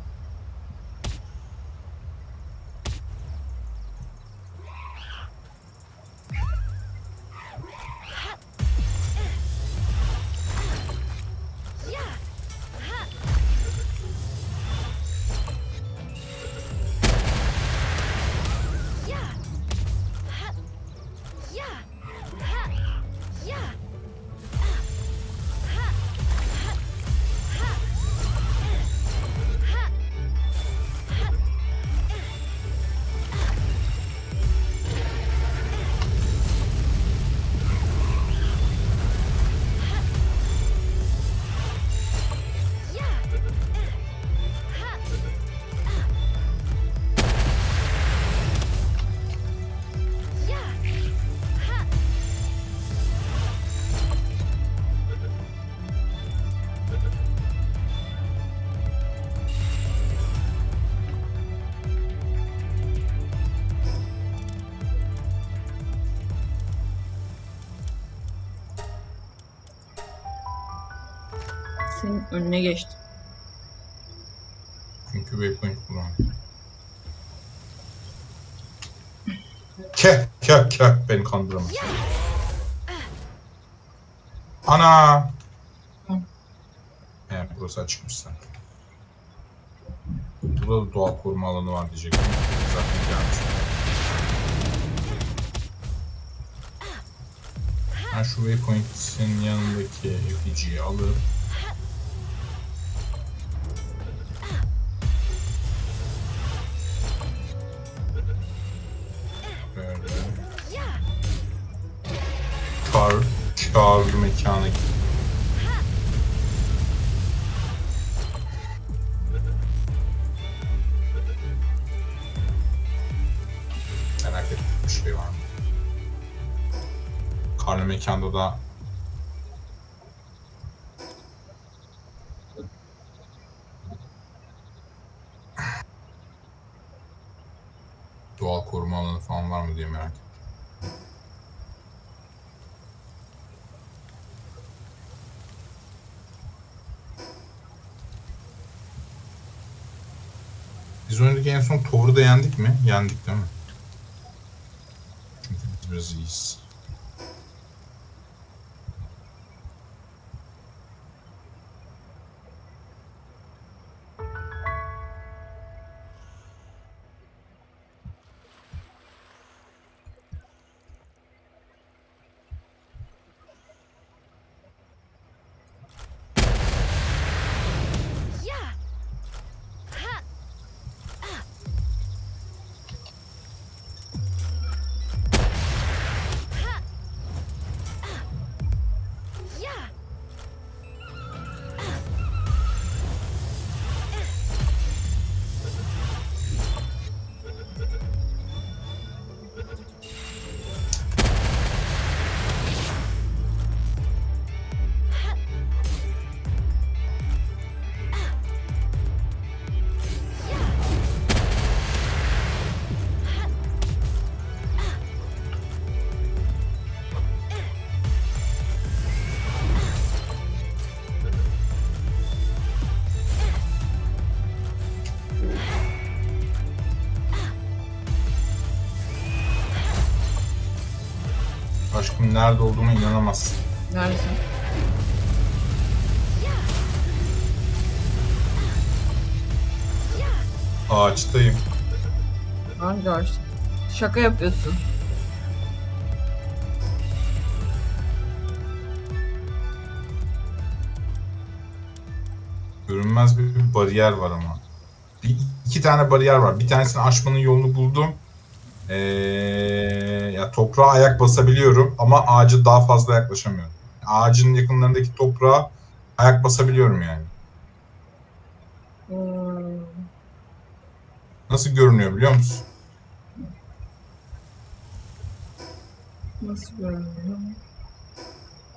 Kandıramaz. Ana! He burası açıkmış sanki. Burada da doğal koruma alanı var diyecektim. Zaten gelmiş. Ben şu waypoint'in yanındaki efficiyi alıp Biz oyundaki en son Thor'u da yendik mi? Yendik değil mi? Çünkü biz biraz iyiyiz. Nerede olduğuma inanamazsın. Neredesin? Ağaçtayım. Hangi ağaç? Şaka yapıyorsun. Görünmez bir, bir bariyer var ama. Bir, iki tane bariyer var. Bir tanesini aşmanın yolunu buldum. Ee, toprağa ayak basabiliyorum ama ağacı daha fazla yaklaşamıyorum. Ağacın yakınlarındaki toprağa ayak basabiliyorum yani. Hmm. Nasıl görünüyor biliyor musun? Nasıl görünüyor?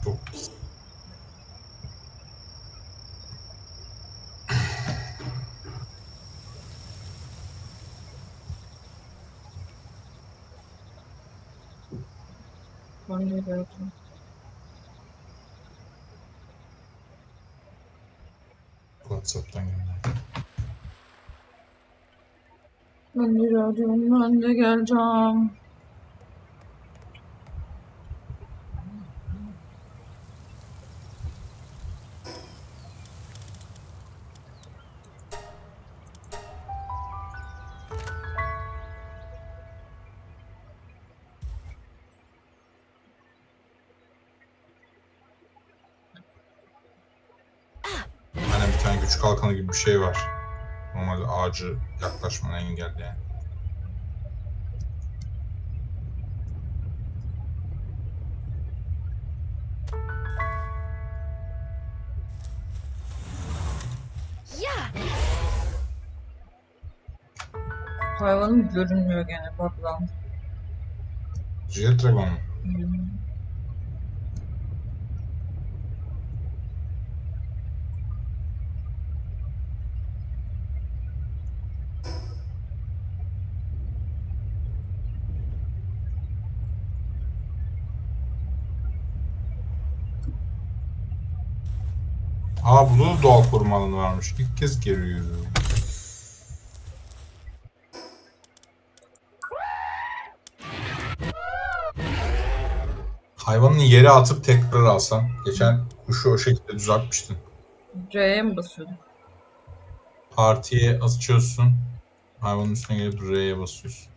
Çok Hangi gördüm? WhatsApp'tan gönderdim. Ben de geleceğim, ben de geleceğim. Kalkanı gibi bir şey var. Normalde ağacı yaklaşmanı engelleyen. Hayvanım görünmüyor gene bak lan. Jet Dragon mu? Hmm. Aa da doğal koruma alanı varmış. İlk kez görüyorum. Hayvanın yere atıp tekrar alsan. Geçen kuşu o şekilde düzeltmiştin. C'ye mi basıyordum? Partiye açıyorsun. Hayvanın üstüne gelip R'ye basıyorsun.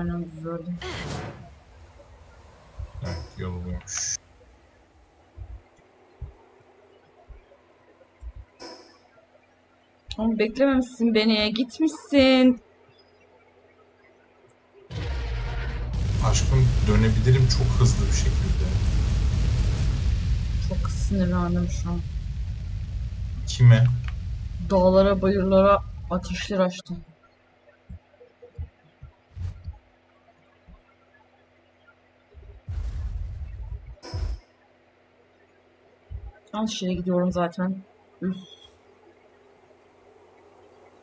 Aynen güzeldi. Evet yolu buymuş. Ama beklememişsin beni. Gitmişsin. Aşkım dönebilirim çok hızlı bir şekilde. Çok sinirlendim şu an. Kime? Dağlara, bayırlara ateşler açtım. Şeye gidiyorum zaten. Üf.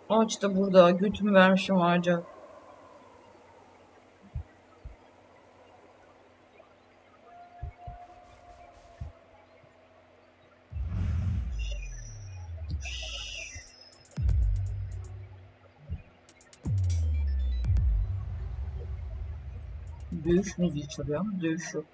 Ağaç da burada. Götümü vermişim ağaca. Dövüş müziği çalıyor ama dövüş yok.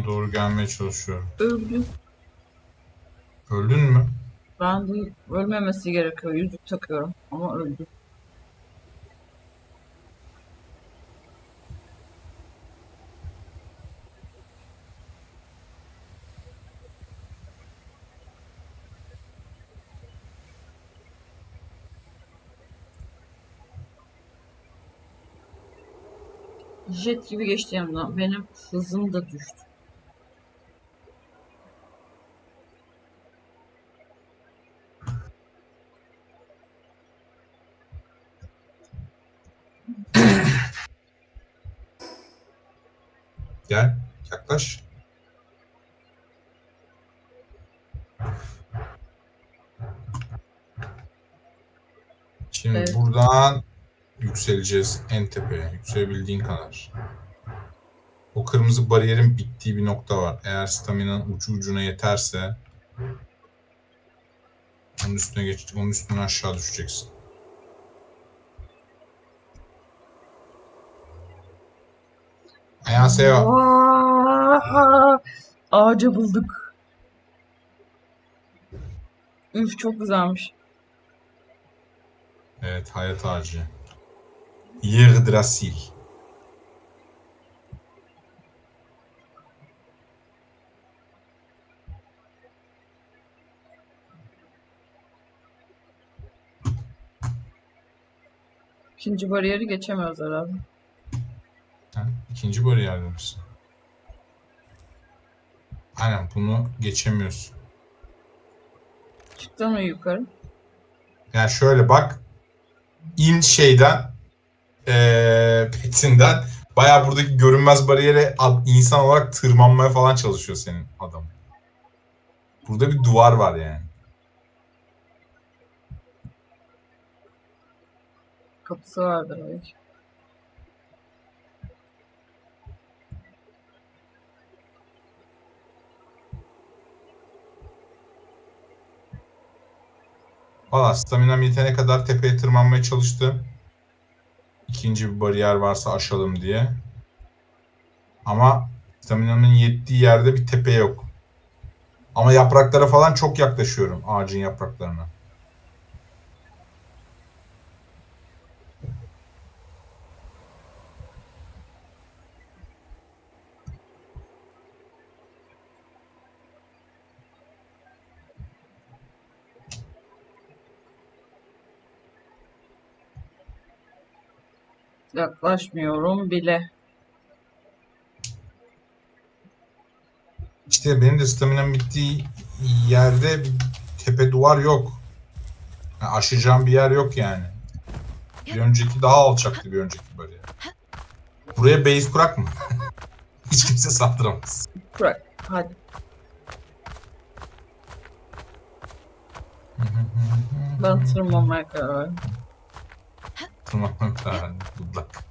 Sana doğru gelmeye çalışıyorum. Öldü. Öldün mü? Ben değil. Ölmemesi gerekiyor. Yüzük takıyorum. Ama öldü. Jet gibi geçti yanımdan. Benim hızım da düştü. Gel. Yaklaş. Şimdi Evet. buradan yükseleceğiz en tepeye. Yükselebildiğin kadar. O kırmızı bariyerin bittiği bir nokta var. Eğer staminanın ucu ucuna yeterse onun üstüne geç, onun üstüne aşağı düşeceksin. Vaa! Ağacı bulduk. Üf çok güzelmiş. Evet, hayat ağacı. Yggdrasil. İkinci bariyeri geçemiyoruz herhalde. Ha, ikinci bariyerde misin? Aynen bunu geçemiyorsun. Çıktın mı yukarı? Yani şöyle bak. in şeyden eee petinden bayağı buradaki görünmez bariyere insan olarak tırmanmaya falan çalışıyor senin adam. Burada bir duvar var yani. Kapısı vardır belki. Valla staminam yetene kadar tepeye tırmanmaya çalıştım. İkinci bir bariyer varsa aşalım diye. Ama staminamın yettiği yerde bir tepe yok. Ama yapraklara falan çok yaklaşıyorum ağacın yapraklarına. Yaklaşmıyorum bile. İşte benim de staminam bittiği yerde bir tepe duvar yok. Yani aşacağım bir yer yok yani. Bir önceki daha alçaktı bir önceki bariyer. Buraya base kurak mı? Hiç kimse saldıramaz. Bırak. Hadi. Ben tırmanmaya karar verdim. Tırmanmam kararı. Good luck.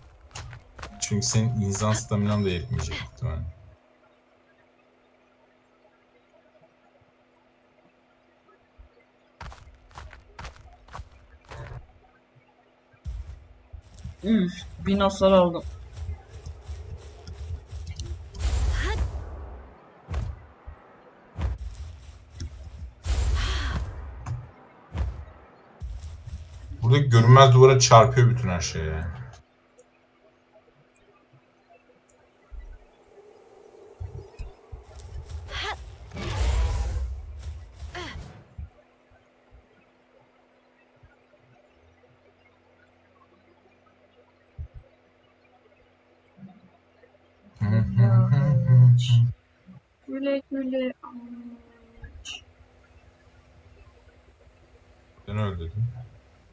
Çünkü senin insan staminan da yetmeyecek muhtemelen. Üf. Bin hasar aldım. Burada görünmez duvara çarpıyor bütün her şey yani. Güle güle ağaç. Ben öyle.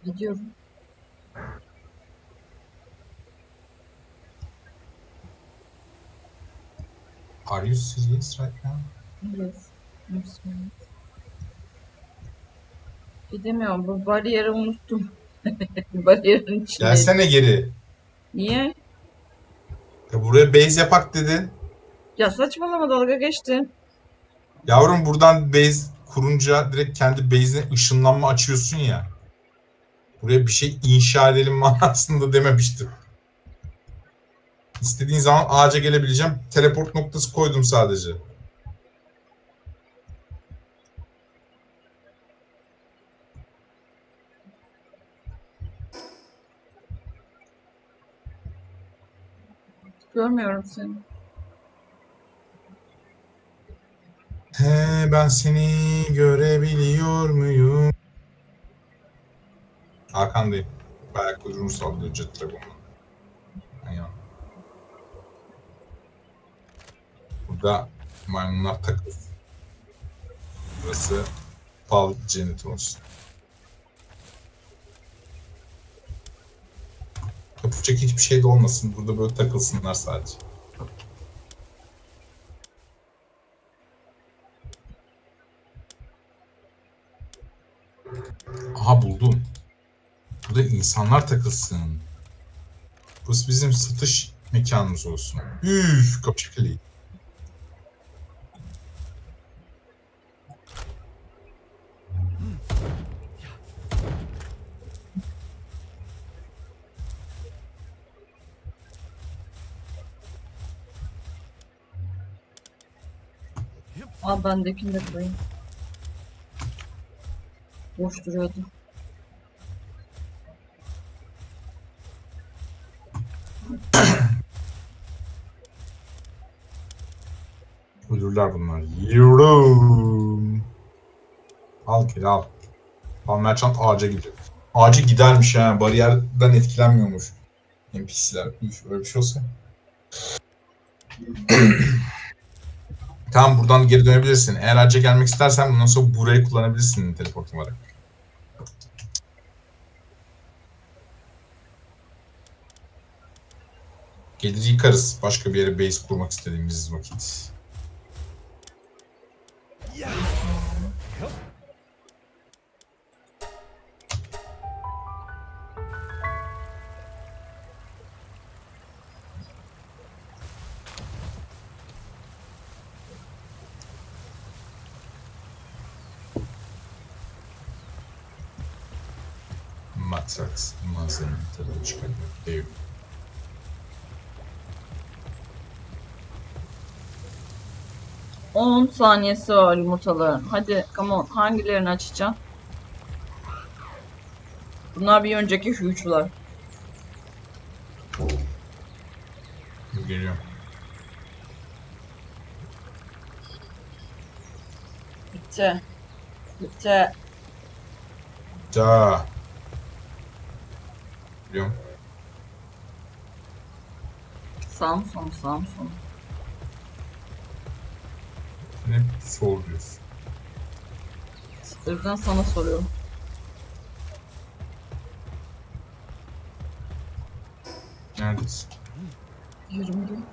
Gidiyorum. Are you serious right now? Yes. Yes, yes. Gidemiyorum. Bu bariyeri unuttum. Bariyerin içinde. Gelsene geri. Niye? Ya buraya base yapak dedin. Ya saçmalama dalga geçtin. Yavrum buradan base kurunca direkt kendi base'ine ışınlanma açıyorsun ya. Buraya bir şey inşa edelim manasında dememiştim. İstediğin zaman ağaca gelebileceğim. Teleport noktası koydum sadece. Görmüyorum seni. He ben seni görebiliyor muyum? Hakan değil. Bayağı kuyruğunu sallıyor Jet Dragon'la. Aynen. Burada maymunlar takılır. Burası Pal cennet olsun. Yapacak hiçbir şey de olmasın. Burada böyle takılsınlar sadece. Aha buldum. Burada insanlar takılsın. Burası bizim satış mekanımız olsun. Üf, kapı kilitli. Aa bendekini de koyayım. Boş duruyordu. Ölürler bunlar. Yürü. Al kedi al. Al merchant ağaca gidiyor. Ağaca gidermiş ha. Bariyerden etkilenmiyormuş. NPC'ler. Üf, öyle bir şey olsa. tamam buradan geri dönebilirsin. Eğer ağaca gelmek istersen bundan sonra burayı kullanabilirsin teleport olarak. Gelir yıkarız. Başka bir yere base kurmak istediğimiz vakit. Maksat malzemenin tadını çıkarmak değil. On saniyesi var yumurtaların. Hadi come on. Hangilerini açacağım? Bunlar bir önceki huge'lar. Geliyorum. Bitti. Bitti. Da. Geliyorum. Samsung, Samsung. Hep soruyorsun. O yüzden sana soruyorum. Neredesin? 20 gün.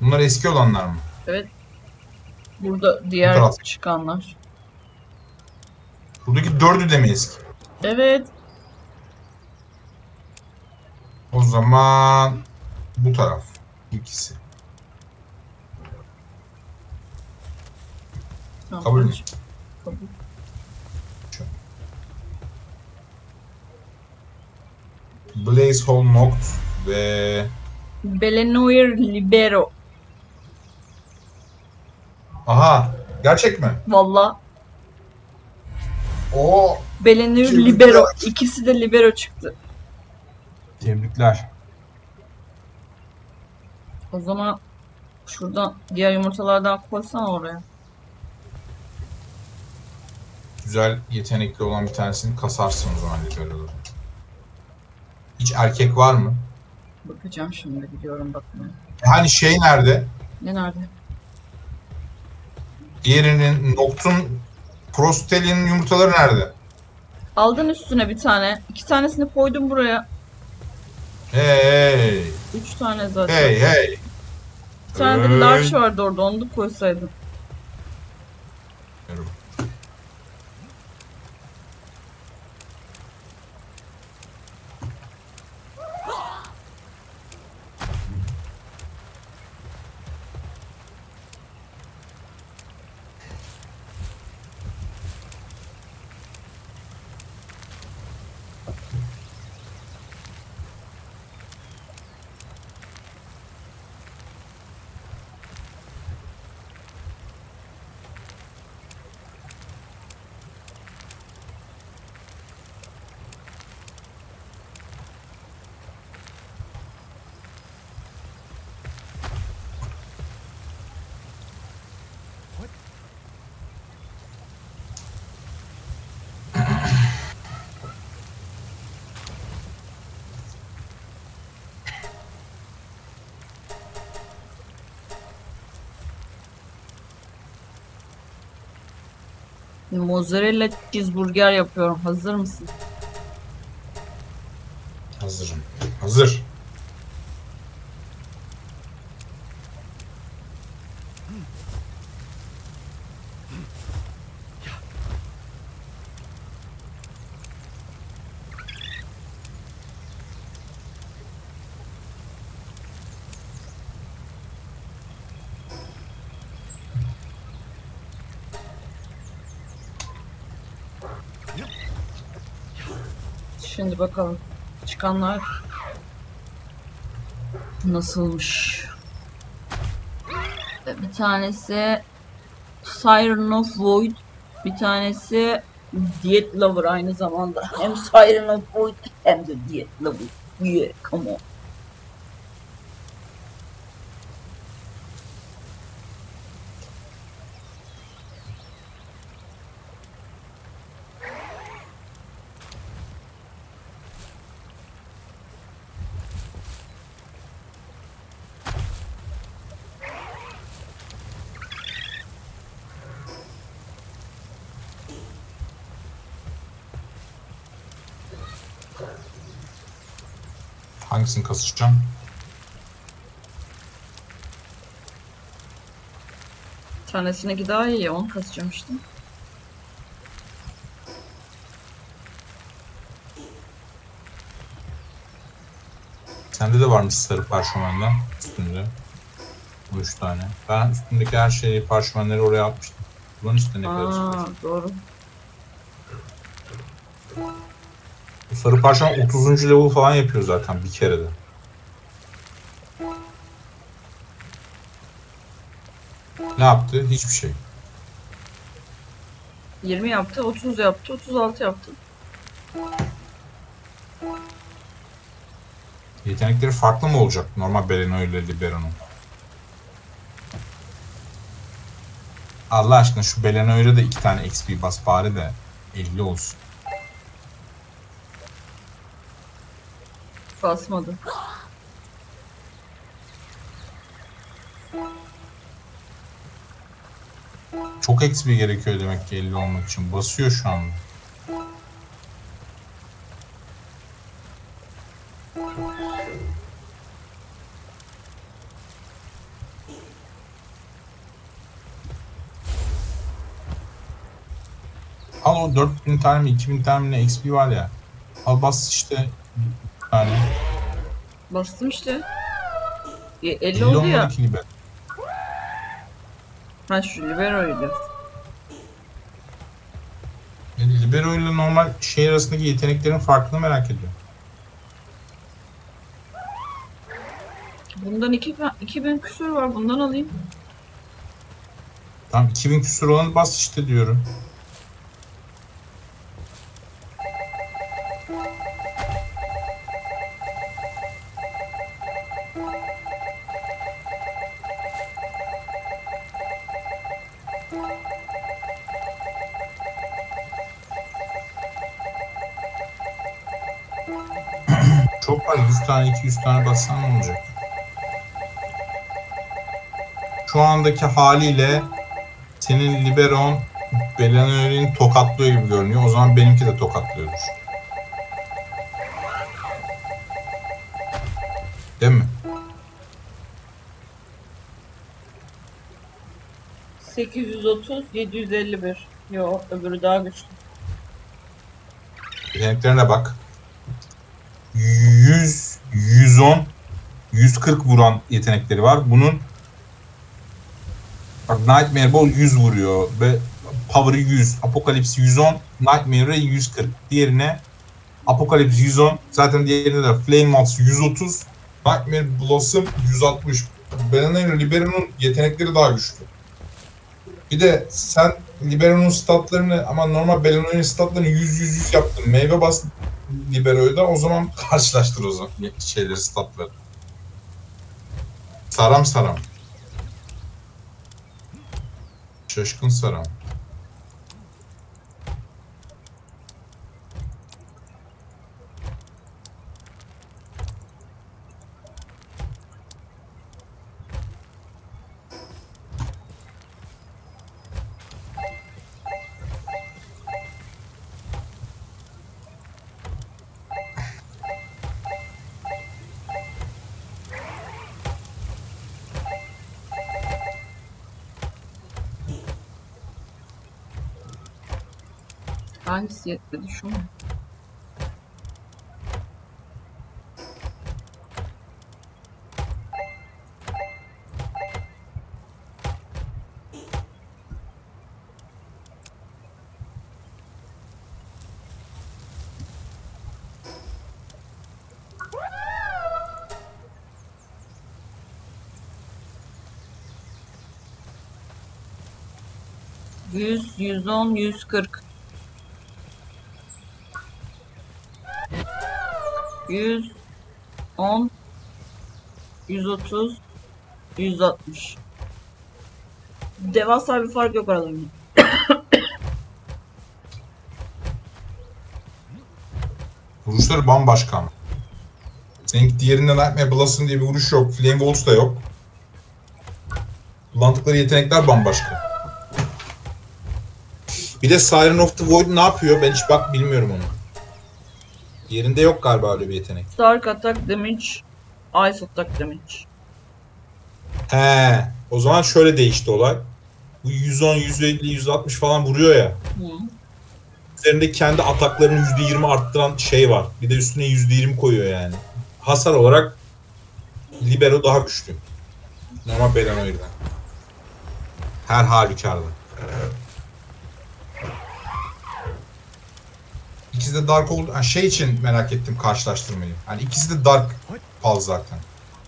Bunlar eski olanlar mı? Evet. Burada diğer taraf. çıkanlar. Buradaki dördü de mi eski? Evet. O zaman bu taraf. İkisi. Kabul mü? Kabul. Blaze Hole Noct ve Belenoir Libero. Aha gerçek mi? Valla. O Belenoir Tebrikler. Libero. İkisi de Libero çıktı. tebrikler. O zaman şuradan diğer yumurtalardan koysana oraya. Güzel yetenekli olan bir tanesini kasarsın o zaman liberoları. Hiç erkek var mı? Bakacağım şimdi gidiyorum bakmaya. Hani şey nerede? Ne nerede? Diğerinin Noct'un Prostel'in yumurtaları nerede? Aldın üstüne bir tane. İki tanesini koydum buraya. Hey Üç tane zaten. hey hey. Bir tane de large vardı orada onu da koysaydın. Mozzarella cheeseburger yapıyorum. Hazır mısın? Hazırım. Hazır. Şimdi bakalım. Çıkanlar nasılmış? Bir tanesi Siren of Void. Bir tanesi Diet Lover aynı zamanda. Hem Siren of Void hem de Diet Lover. Yeah, come on. Hangisini kasacağım? Bir tanesindeki daha iyi. Onu kasacağım işte. Sende de varmış sarı parşömenden üstünde. 13 tane. Ben üstündeki her şeyi parşömenleri oraya atmıştım. Bunun üstünde ne kadar Aa, doğru. Sarı parşömen 30. level falan yapıyor zaten bir kerede. Ne yaptı? Hiçbir şey. 20 yaptı, 30 yaptı, 36 yaptı. Yetenekleri farklı mı olacak normal Beleno ile Libero'nun? Allah aşkına şu Beleno'ya da iki tane XP bas bari de 50 olsun. Basmadı. Çok XP gerekiyor demek ki 50 olmak için. Basıyor şu anda. Al o 4000 tane mi 2000 tane mi ne XP var ya. Al bas işte. Bastım işte. E, 50 50 oldu ya. liber. Ha şu liberoydu. Yani Libero ile normal şey arasındaki yeteneklerin farkını merak ediyorum. Bundan 2 2000 küsur var. Bundan alayım. Tam 2000 küsur olanı bas işte diyorum. 100 tane 200 tane bassan ne olacak? Şu andaki haliyle senin liberon Belanör'ün tokatlıyor gibi görünüyor. O zaman benimki de tokatlıyordur. Değil mi? 830 751. Yo öbürü daha güçlü. Yeteneklerine bak. 100, 110, 140 vuran yetenekleri var. Bunun bak Nightmare Ball 100 vuruyor ve Power'ı 100, Apocalypse 110, Nightmare'ı 140. Diğerine Apocalypse 110, zaten diğerinde de Flame Moths 130, Nightmare Blossom 160. Banana Libero'nun yetenekleri daha güçlü. Bir de sen Libero'nun statlarını ama normal Belano'nun statlarını 100-100-100 yaptın. Meyve bas Libero'yu da o zaman karşılaştır o zaman şeyleri statları. Saram saram. Şaşkın saram. Hangisi yetmedi şu mu? Yüz, yüz on, yüz kırk. Yüz on, yüz otuz, yüz altmış. Devasa bir fark yok aralarında. Vuruşları bambaşka ama. Seninki diğerinde Nightmare Blossom diye bir vuruş yok. Flame Waltz da yok. Kullandıkları yetenekler bambaşka. Bir de Siren of the Void ne yapıyor? Ben hiç bak bilmiyorum onu. Yerinde yok galiba öyle bir yetenek. Dark attack damage, ice attack damage. He, o zaman şöyle değişti olay. Bu 110, 150, 160 falan vuruyor ya. Hı. Üzerinde kendi ataklarını %20 arttıran şey var. Bir de üstüne %20 koyuyor yani. Hasar olarak Libero daha güçlü. Normal Belanoir'den. Her halükarda. İkisi de Dark oldu. Ha, şey için merak ettim karşılaştırmayı. Hani ikisi de Dark Pal zaten.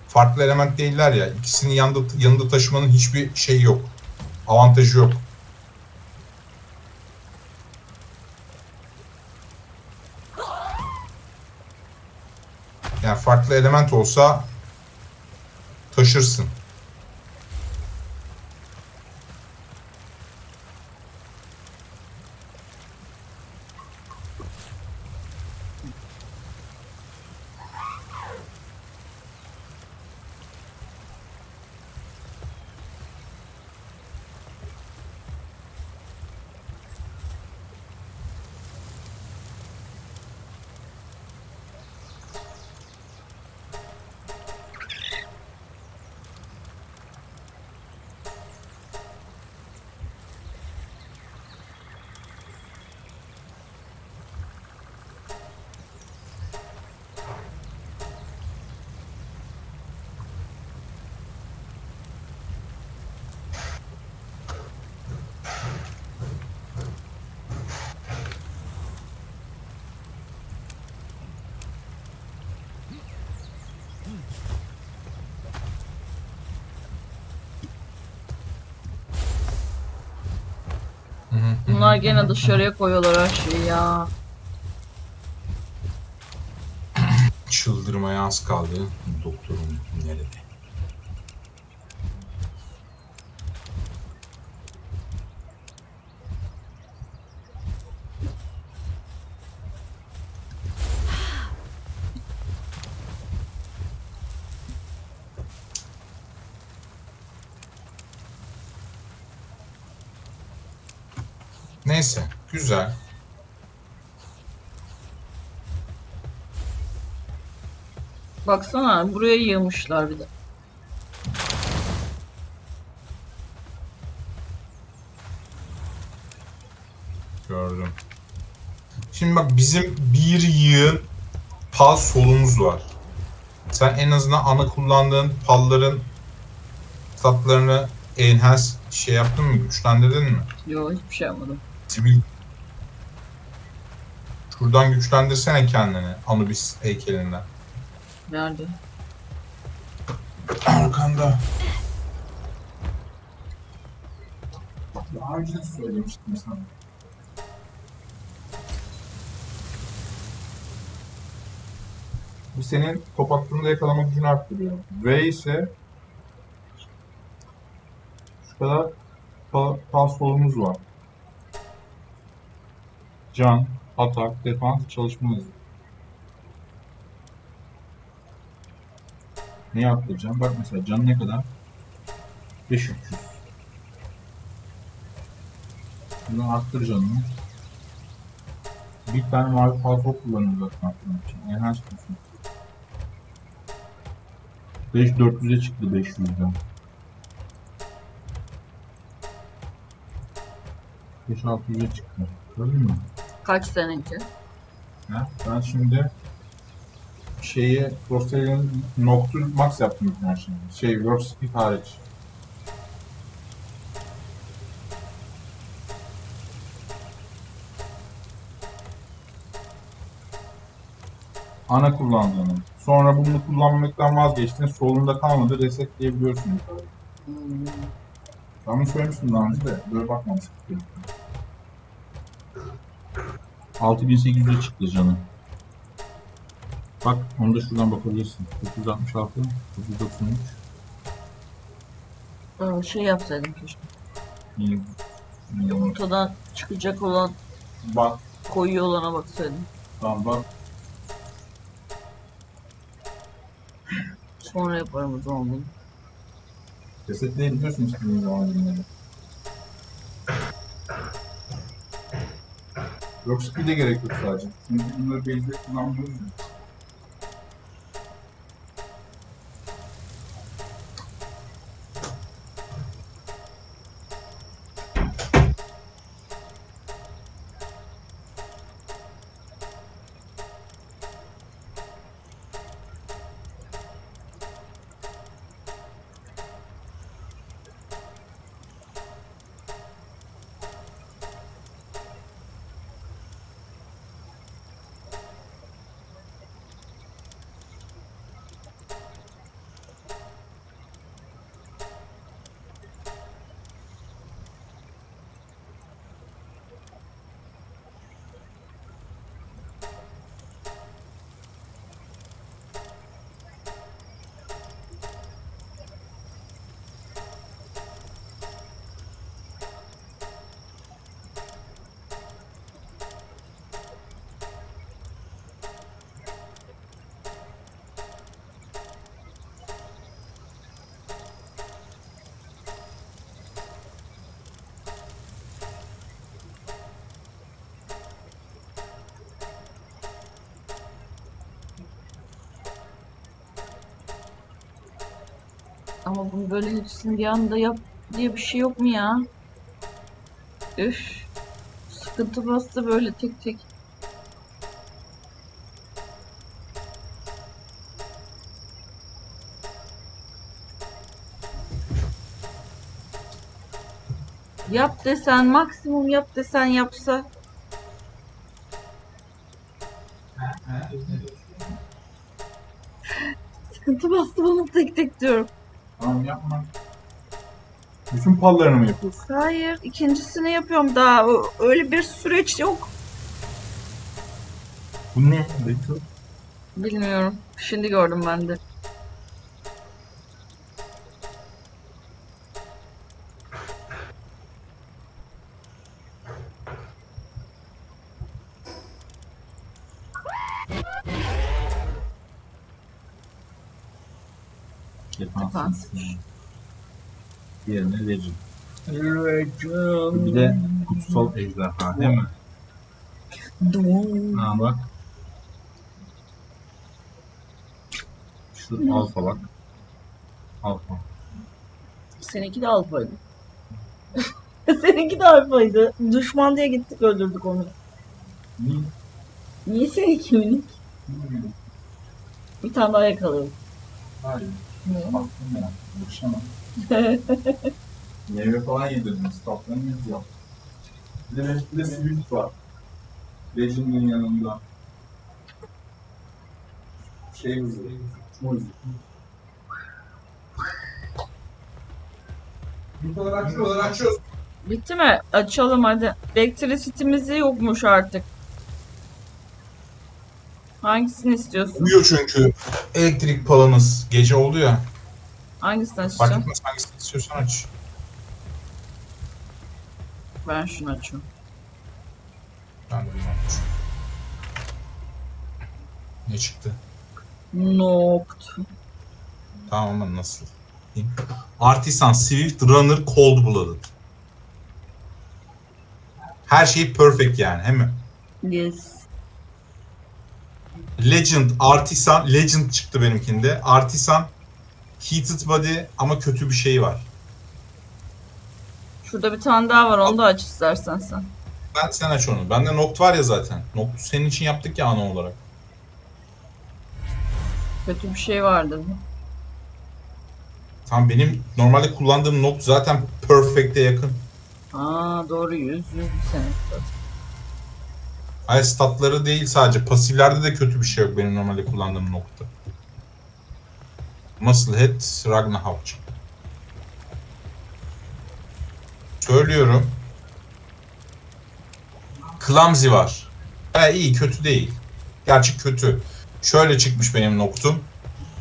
Farklı element değiller ya. İkisini yanında, yanında taşımanın hiçbir şeyi yok. Avantajı yok. Yani farklı element olsa taşırsın. Bunlar gene dışarıya koyuyorlar her şeyi ya. Çıldırmaya az kaldı. Doktorum nerede? Neyse, güzel. Baksana buraya yığmışlar bir de. Gördüm. Şimdi bak bizim bir yığın pal solumuz var. Sen en azından ana kullandığın palların statlarını enhance şey yaptın mı? Güçlendirdin mi? Yo hiçbir şey yapmadım. Sivil Şuradan güçlendirsene kendini Anubis heykelinden. Nerede? Arkanda. Daha önce de söylemiştim sana. Bu senin top attığında yakalama gücünü arttırıyor. V ise şu kadar pa- pas solumuz var. Can, atak, defans, çalışma hızı. Neyi arttıracağım? Bak mesela can ne kadar? 5300. Bunu arttır canını. Bir tane mavi fazla kullanıyorum zaten arttırmak için. Enhance olsun. 5400'e çıktı 500'den. 5600'e çıktı. Gördün mü? Kaç seninki? Ha? Ben şimdi şeyi Frostalia'nın Nocturne Max yaptım ben şimdi. Şey Warp Speed hariç. Ana kullandığını. Sonra bunu kullanmaktan vazgeçtin. Solunda kalmadı. Resetleyebiliyorsun. Hmm. Ben bunu söylemiştim daha önce de. Böyle bakmamıştık. 6800'e çıktı canım. Bak onu da şuradan bakabilirsin. 966, 993. Aa, şey yapsaydım keşke. İyi. İyi. Yumurtadan çıkacak olan Bak, koyu olana baksaydım. tamam bak. Sonra yaparım o zaman bunu. Resetleyebiliyorsun istediğin zaman ürünleri. Yok speed'e gerek yok sadece. Çünkü bunları kullanmıyoruz ya. Ama bunu böyle hepsini bir anda yap diye bir şey yok mu ya? Üf. Sıkıntı bastı böyle tek tek. Yap desen maksimum yap desen yapsa. Sıkıntı bastı bana tek tek diyorum. Tamam yapma. Bütün pallarını mı yapıyorsun? Hayır, ikincisini yapıyorum daha. Öyle bir süreç yok. Bu ne? Bekle. Bilmiyorum. Şimdi gördüm ben de. Defans. Diğerine Legend. Bir de kutsal ejderha değil mi? Ha bak. Şu alfa bak. Alfa. Seninki de alfaydı. Seninki de alfaydı. Düşman diye gittik öldürdük onu. Niye? Niye seninki minik? Bir tane daha yakaladım. Hayır. Baktım ya. Boşama. Meyve falan yedirdiniz. Tatlarınız yok. Bir de de Swift var. Legend'ın yanında. Şey hızı. Uçma hızı. Açıyoruz. Bitti mi? Açalım hadi. Electricity'miz yokmuş artık. Hangisini istiyorsun? Uyuyor çünkü elektrik palanız. Gece oldu ya. Hangisini Fark açacağım? etmez hangisini istiyorsan aç. Ben şunu açıyorum. Ben de aç. Ne çıktı? Noct. Tamam ama nasıl? Artisan, Swift, Runner, Cold Blooded. Her şey perfect yani, değil mi? Yes. Legend, Artisan, Legend çıktı benimkinde. Artisan, Heated Body ama kötü bir şey var. Şurada bir tane daha var onu da aç istersen sen. Ben sen aç onu. Bende nokt var ya zaten. Noktu senin için yaptık ya ana olarak. Kötü bir şey vardı. Tamam benim normalde kullandığım nokt zaten perfect'e yakın. Aa doğru yüz yüz bir sene. Hayır statları değil sadece. Pasiflerde de kötü bir şey yok benim normalde kullandığım nokta. Musclehead Ragnarok. Söylüyorum. Clumsy var. He iyi kötü değil. Gerçi kötü. Şöyle çıkmış benim noktum.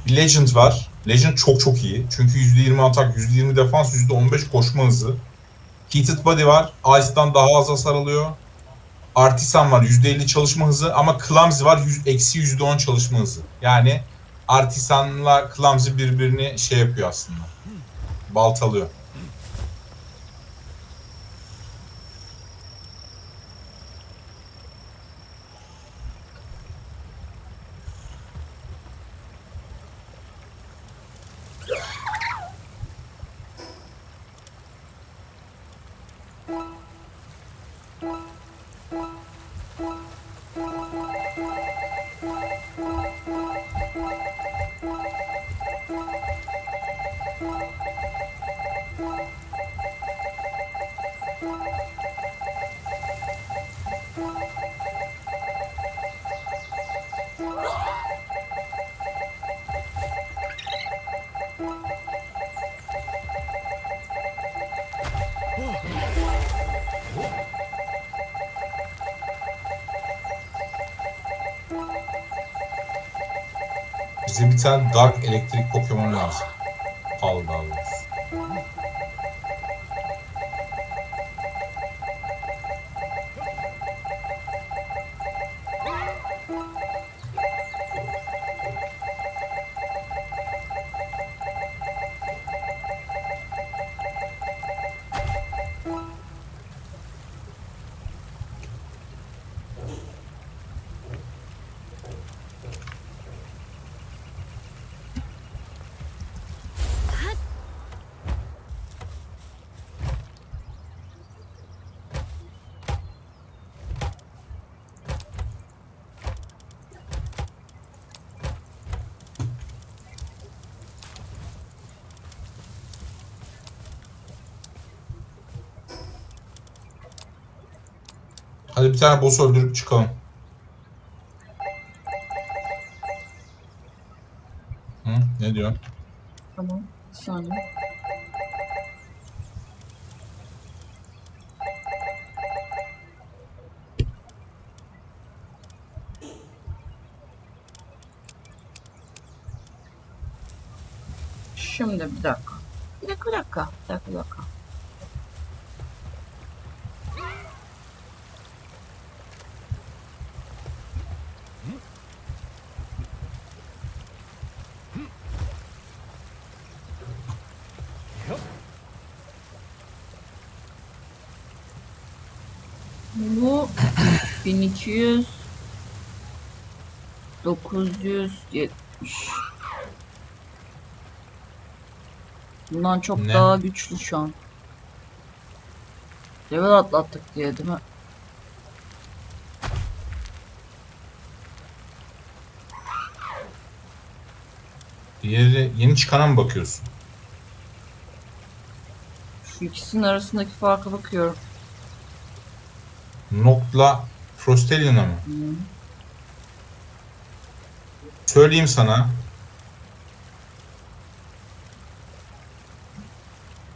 Legend var. Legend çok çok iyi. Çünkü %20 atak, %20 defans, %15 koşma hızı. Heated Body var. Ice'dan daha az hasar alıyor. Artisan var %50 çalışma hızı ama Clumsy var eksi %10 çalışma hızı. Yani Artisan'la Clumsy birbirini şey yapıyor aslında. Baltalıyor. Bize bir tane Dark bir tane boss öldürüp çıkalım. 1200 970 Bundan çok Ne? daha güçlü şu an. Level atlattık diye değil mi? Diğeri yeni çıkana mı bakıyorsun? Şu ikisinin arasındaki farka bakıyorum. Noct'la Frostalion'a mı? Hı. Söyleyeyim sana.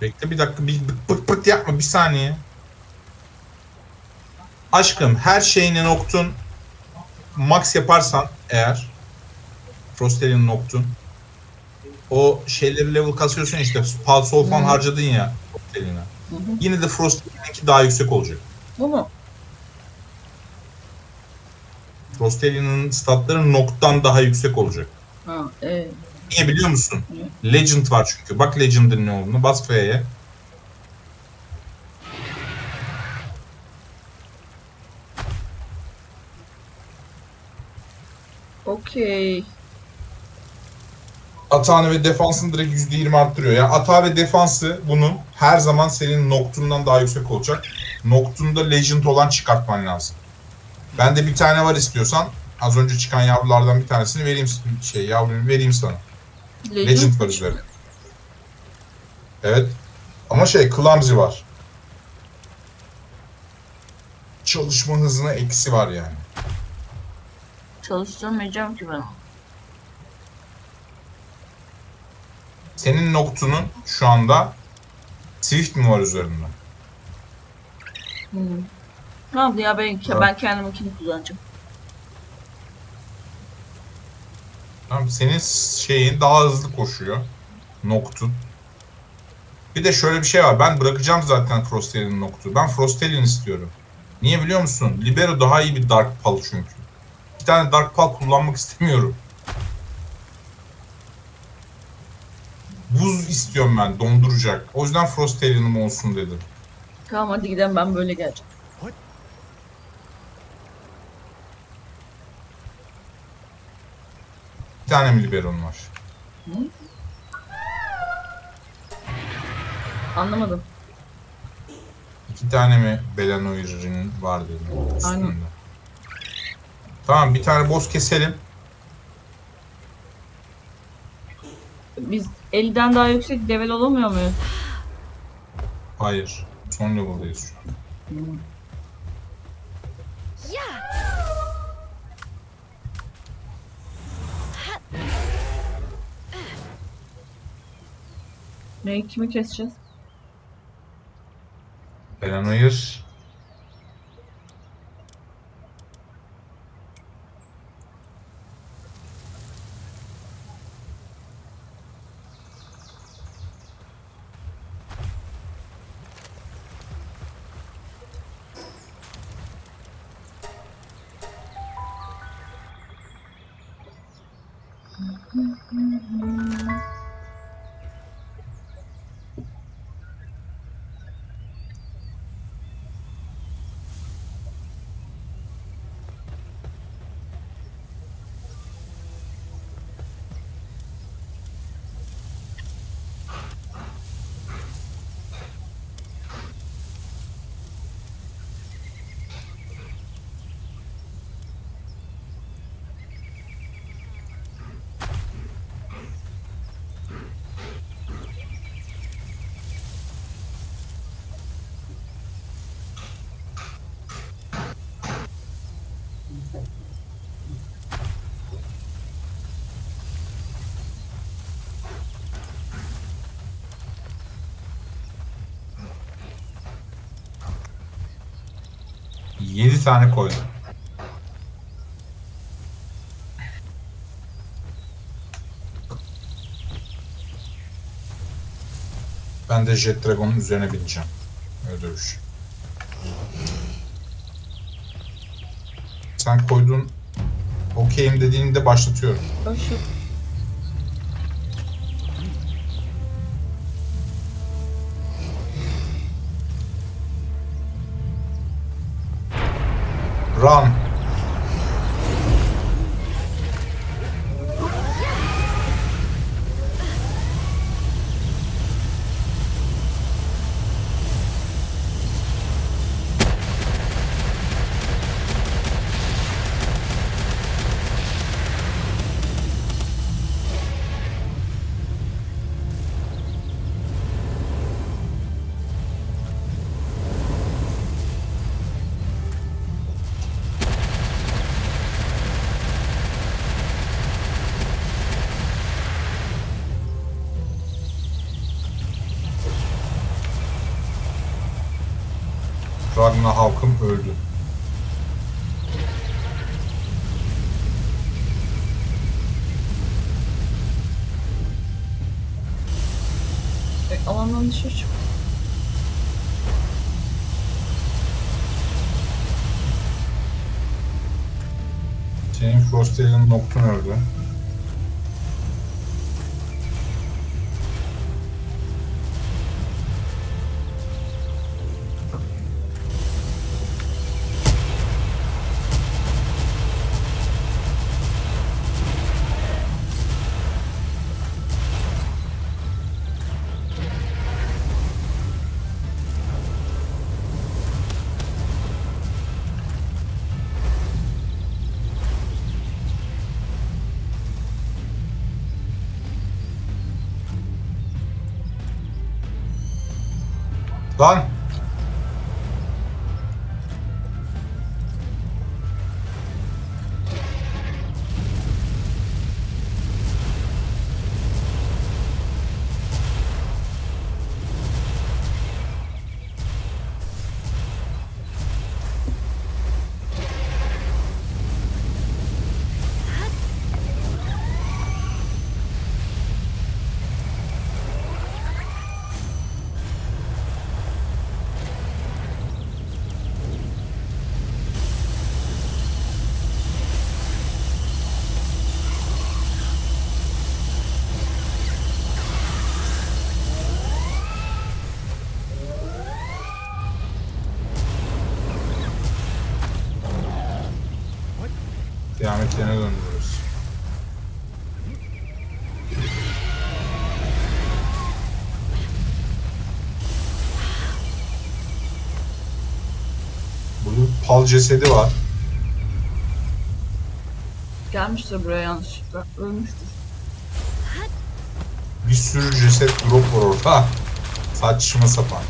Bekle bir dakika bir pıt pıt pıt yapma bir saniye. Aşkım her şeyini Noct'un max yaparsan eğer Frostalion'un Noct'un o şeyleri level kasıyorsun işte Pulse falan harcadın ya hı. Yine de Frostalion'unki daha yüksek olacak. Bu mu? Frostalion'un statları Noct'tan daha yüksek olacak. Ha, evet. Niye biliyor musun? Legend var çünkü. Bak Legend'ın ne olduğunu. Bas F'ye. Okey. Atağını ve defansını direkt %20 arttırıyor. Yani atağı ve defansı bunun her zaman senin noktundan daha yüksek olacak. Noctune'da Legend olan çıkartman lazım. Bende bir tane var istiyorsan az önce çıkan yavrulardan bir tanesini vereyim şey yavruyu vereyim sana. Legend var üzerinde. Evet. Ama şey Clumsy var. Çalışma hızına eksi var yani. Çalıştırmayacağım ki ben. Senin Noctune'un şu anda Swift mi var üzerinde? Hmm. Ne oldu ya ben, Ha. ben kendiminkini kullanacağım. Tamam, senin şeyin daha hızlı koşuyor. Noctune. Bir de şöyle bir şey var. Ben bırakacağım zaten Frostalion'ın Noctune'u. Ben Frostallion istiyorum. Niye biliyor musun? Libero daha iyi bir Dark Pal çünkü. Bir tane Dark Pal kullanmak istemiyorum. Buz istiyorum ben, donduracak. O yüzden Frostalion'um olsun dedim. Tamam hadi gidelim ben böyle geleceğim. Tane mi Libero'm var? Anlamadım. İki tane mi Belanoir'in var dedim üstünde. Aynen. Tamam bir tane boss keselim. Biz 50'den daha yüksek level olamıyor muyuz? Hayır. Son level'dayız şu an. Yeah. Neyi kimi keseceğiz? Belanoir. Tane koydum. Ben de Jet Dragon'un üzerine bineceğim. Öyle dövüş. Sen koyduğun okeyim dediğinde başlatıyorum. Başı. много Yerine döndürüyoruz. Burada bir pal cesedi var. Gelmiştir buraya yanlışlıkla. Ölmüştür. Bir sürü ceset drop var orada. Saçma sapan.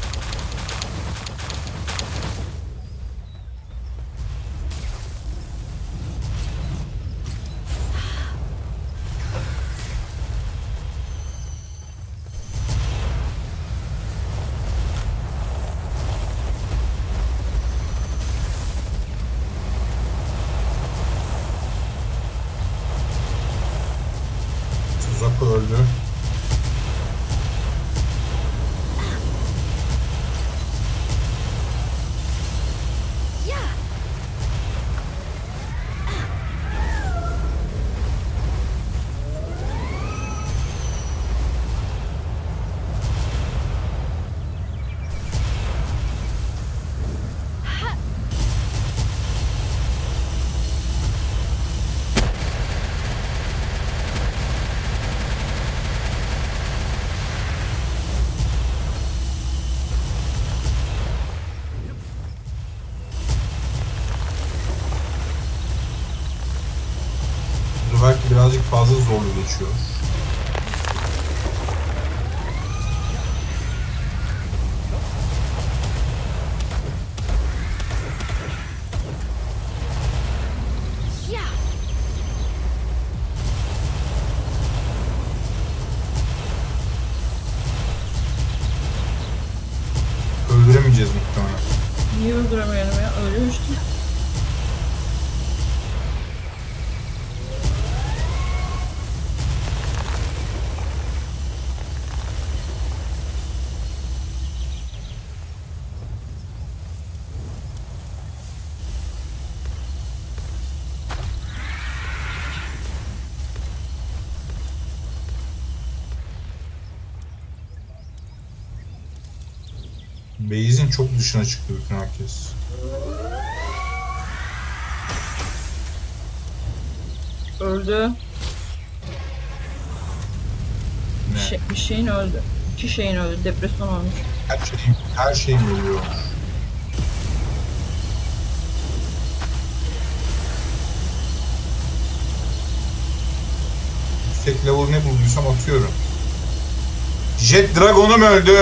Base'in çok dışına çıktı bütün herkes. Öldü. Bir, Ne? şey, bir şeyin öldü. İki şeyin öldü. Depresyon olmuş. Her şeyim, her şeyim ölüyor. Yüksek level ne bulduysam atıyorum. Jet Dragon'um öldü.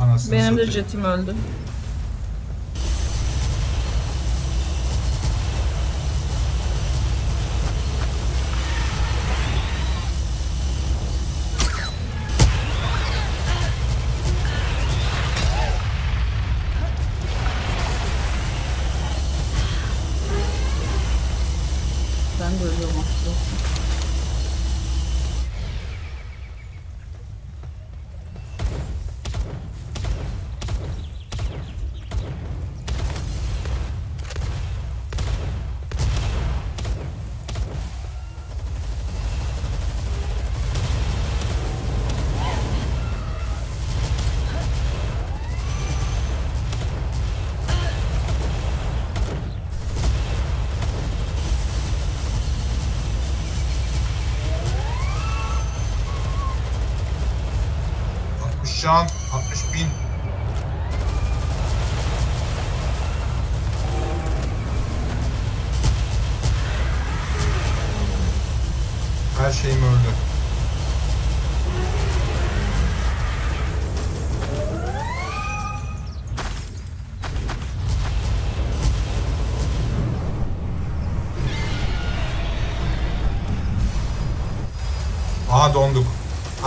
Anasını Benim de satayım. Jetim öldü.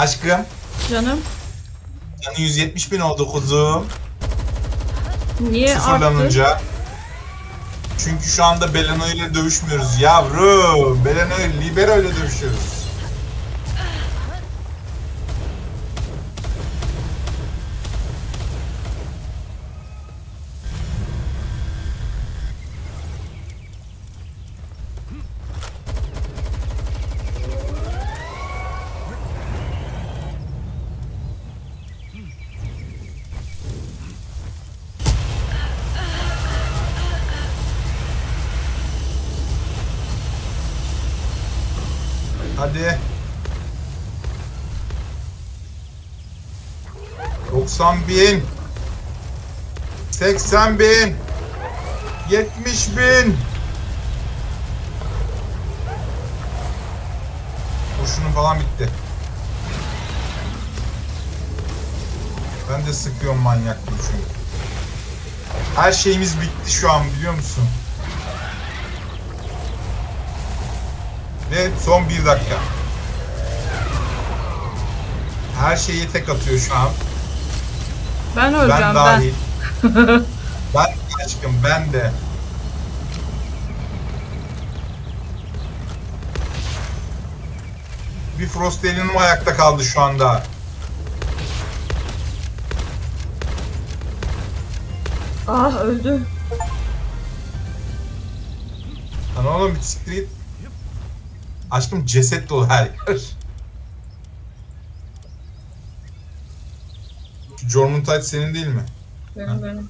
Aşkım. Canım Canı 170 bin oldu kuzum. niye arttı? Sıfırlanınca. Çünkü şu anda Beleno ile dövüşmüyoruz yavrum. Beleno ile Libero ile dövüşüyoruz. 90 bin. 80 bin. 70 bin. Kurşunun falan bitti. Ben de sıkıyorum manyak çünkü. Her şeyimiz bitti şu an biliyor musun? Ve son bir dakika. Her şeyi tek atıyor şu an. Ben öleceğim ben ben. dahil. ben de aşkım ben de. Bir Frost Alien'ım ayakta kaldı şu anda. Ah öldü. Lan oğlum bir siktir. Aşkım ceset dolu her yer. Şu Jormungandr senin değil mi? Benim benim.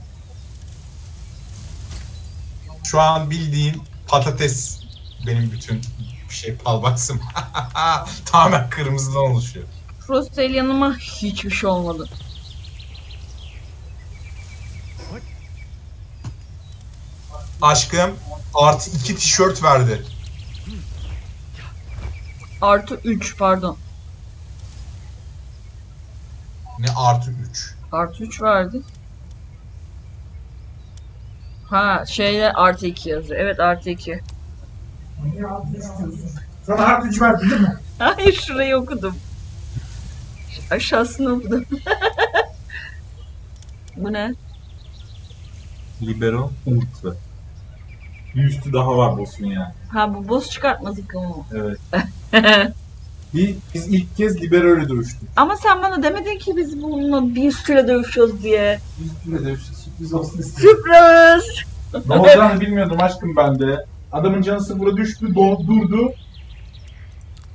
Şu an bildiğin patates benim bütün şey palbaksım. Tamamen kırmızıdan oluşuyor. Frost yanıma hiçbir şey olmadı. Aşkım artı iki tişört verdi. Artı 3 pardon. Ne artı 3? Artı 3 verdi. Ha şeyle artı 2 yazıyor. Evet artı 2. Sana harf gücü verdi değil mi? Hayır şurayı okudum. Aşağısını okudum. Bu ne? Libero Ultra. Bir üstü daha var boss'un yani. Ha bu boss çıkartma takımı mı? Evet. Bir, biz ilk kez Libero ile dövüştük. Ama sen bana demedin ki biz bununla bir üstüyle dövüşüyoruz diye. Biz üstüyle dövüştük. Sürpriz olsun istedim. Sürpriz! ne olacağını bilmiyordum aşkım ben de. Adamın canı sıfıra düştü, don, durdu.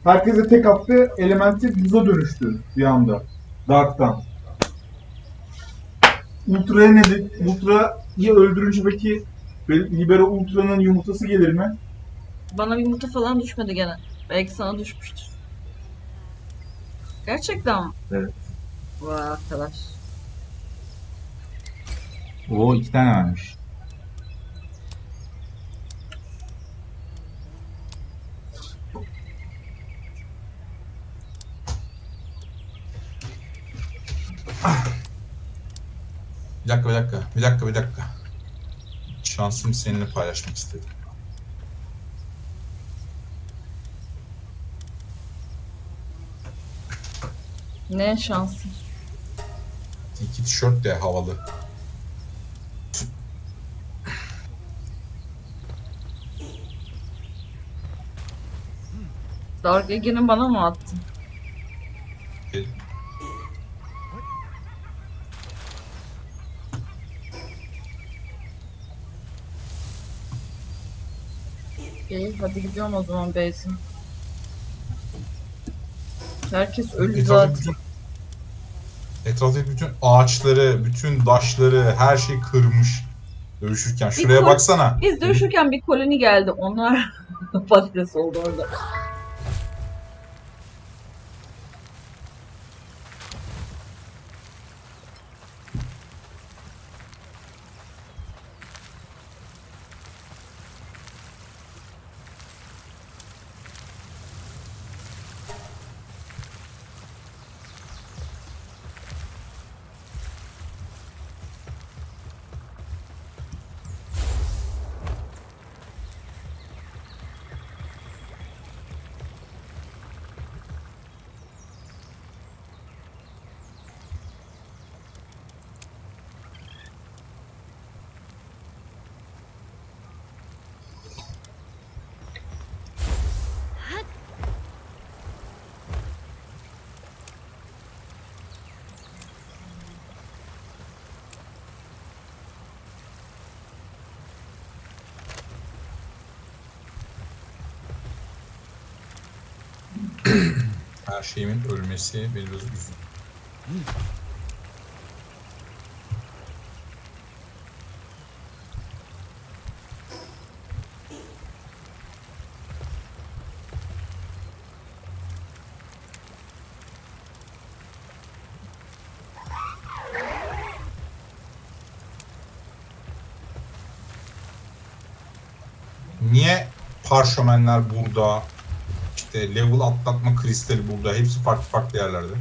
Herkese tek attı, elementi buza dönüştü bir anda. Dark'tan. Ultra'ya ne de- Ultra'yı öldürünce peki Libero Ultra'nın yumurtası gelir mi? Bana bir yumurta falan düşmedi gene. Belki sana düşmüştür. Gerçekten mi? Evet. Vay arkadaş. Oo iki tane vermiş. Bir dakika bir dakika. Bir dakika bir dakika. Şansımı seninle paylaşmak istedim. Ne şansın. İki tişört de havalı. Dark Ege'nin bana mı attın? Gel. İyi hadi gidiyorum o zaman Beysin. Herkes ölü Etraftaki zaten. bütün etraftaki bütün ağaçları, bütün taşları, her şey kırmış dövüşürken. Şuraya kol- baksana. Biz dövüşürken bir koloni geldi. Onlar patates oldu orada. Her şeyimin ölmesi beni biraz üzdü. Niye parşömenler burada? İşte level atlatma kristali burada. Hepsi farklı farklı yerlerde.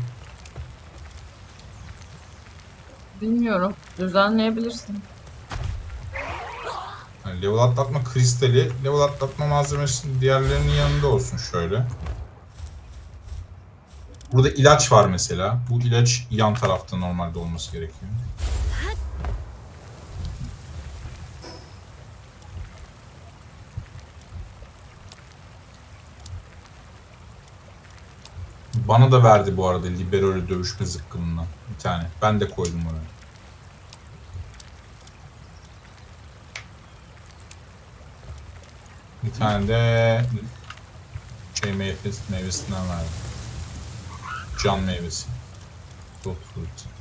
Bilmiyorum. Düzenleyebilirsin. Yani level atlatma kristali, level atlatma malzemesi diğerlerinin yanında olsun şöyle. Burada ilaç var mesela. Bu ilaç yan tarafta normalde olması gerekiyor. Bana da verdi bu arada libero'yla dövüşme zıkkımından bir tane. Ben de koydum oraya. Bir tane de şey meyvesi, meyvesinden verdi. Can meyvesi. Dot fruit.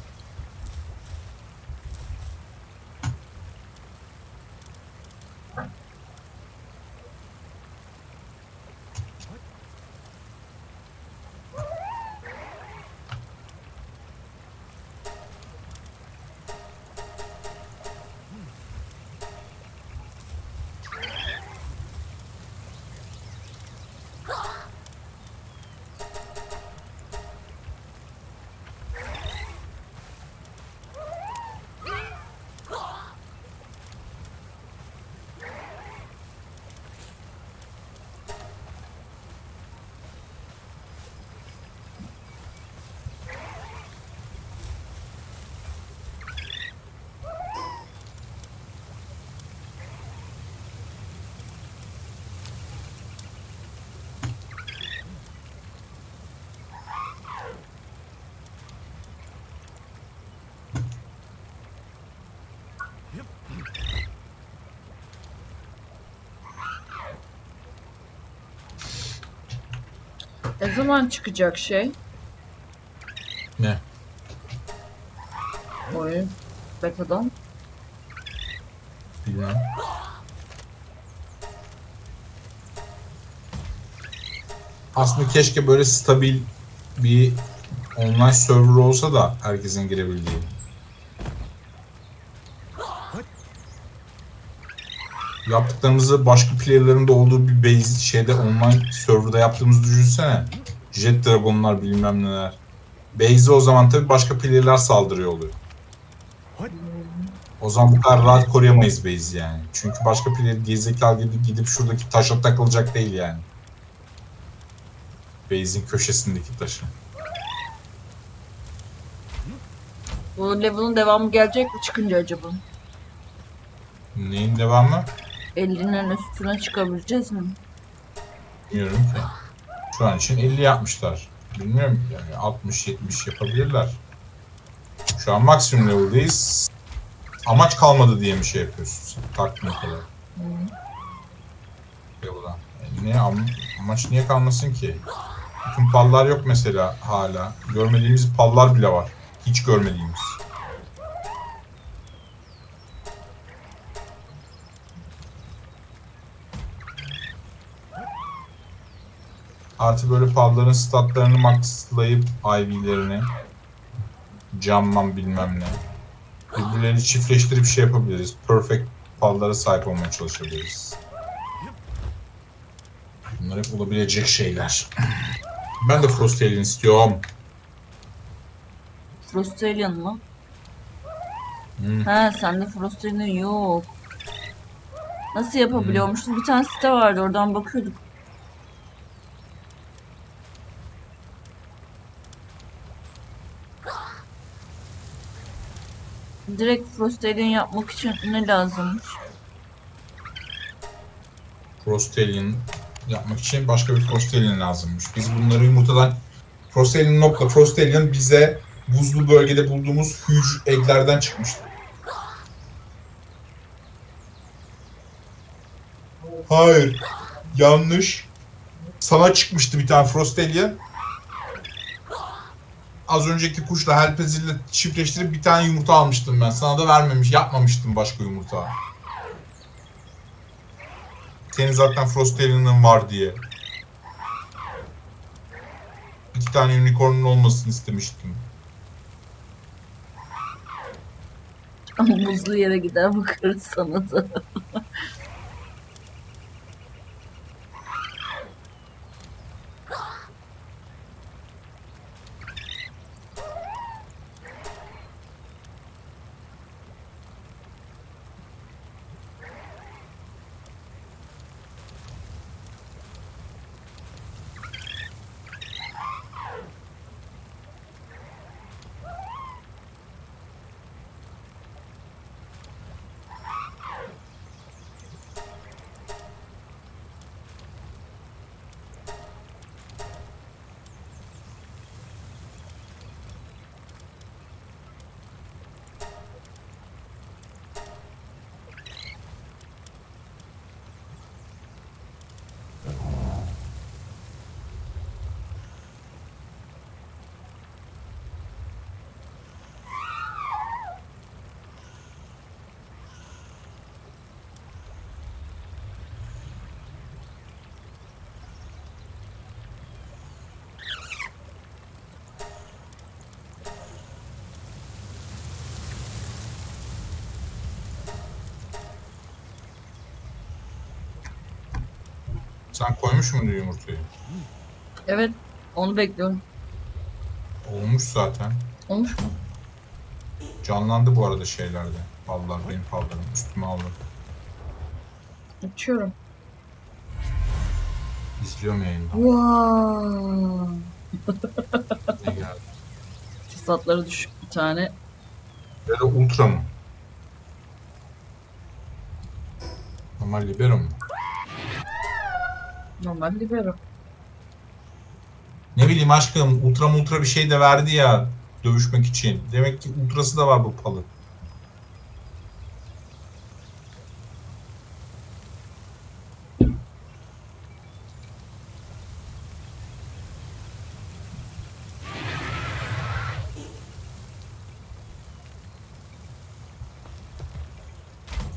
Zaman çıkacak şey? Ne? Oyun. Beta'dan. Bilmem. Aslında keşke böyle stabil bir online server olsa da herkesin girebildiği. Yaptıklarımızı başka player'ların da olduğu bir base şeyde online serverda yaptığımızı düşünsene. Jet Dragon'lar bilmem neler. Base'e o zaman tabii başka player'lar saldırıyor oluyor. O zaman bu kadar rahat koruyamayız base yani. Çünkü başka player gerizekalı gibi gidip şuradaki taşa takılacak değil yani. Base'in köşesindeki taşı. Bu level'ın devamı gelecek mi çıkınca acaba? Neyin devamı? 50'nin üstüne çıkabileceğiz mi? Bilmiyorum ki. Şu an için 50 yapmışlar. Bilmiyorum yani 60-70 yapabilirler. Şu an maksimum level'dayız. Amaç kalmadı diye bir şey yapıyorsun. Taktın o kadar. Level'a. E am- amaç niye kalmasın ki? Bütün pallar yok mesela hala. Görmediğimiz pallar bile var. Hiç görmediğimiz. Artı böyle palların statlarını maxlayıp IV'lerini camman bilmem ne. Birbirlerini çiftleştirip şey yapabiliriz. Perfect pallara sahip olmaya çalışabiliriz. Bunlar hep olabilecek şeyler. Ben de Frost Alien istiyorum. Frostalion mı? Hmm. He sende Frostalion yok. Nasıl yapabiliyormuşuz? Bir tane site vardı oradan bakıyorduk. Direkt Frostalion yapmak için ne lazımmış? Frost Alien yapmak için başka bir Frost Alien lazımmış. Biz bunları yumurtadan Frost Alien nokta Frost Alien bize buzlu bölgede bulduğumuz huge egglerden çıkmıştı. Hayır. Yanlış. Sana çıkmıştı bir tane Frost Alien. Az önceki kuşla Helpezil'le çiftleştirip bir tane yumurta almıştım ben. Sana da vermemiş, yapmamıştım başka yumurta. Senin zaten Frost Alien'ın var diye. İki tane unicorn'un olmasını istemiştim. Ama buzlu yere gider bakarız sana da. Koymuş muydun yumurtayı? Evet, onu bekliyorum. Olmuş zaten. Olmuş mu? Canlandı bu arada şeylerde. Vallahi benim pallarım üstüme aldı. Açıyorum. İzliyorum yayında. Wow. Ne geldi? Fırsatları düşük bir tane. Da ultra mı? Normal libero mu? Normal libero. Ne bileyim aşkım ultra ultra bir şey de verdi ya dövüşmek için. Demek ki ultrası da var bu palı.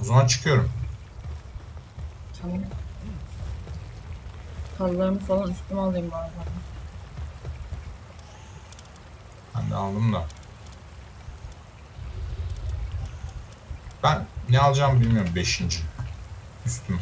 O zaman çıkıyorum. Tamam. Kallarımı falan üstüme alayım bari. Ben de aldım da. Ben ne alacağımı bilmiyorum. Beşinci. Üstüm.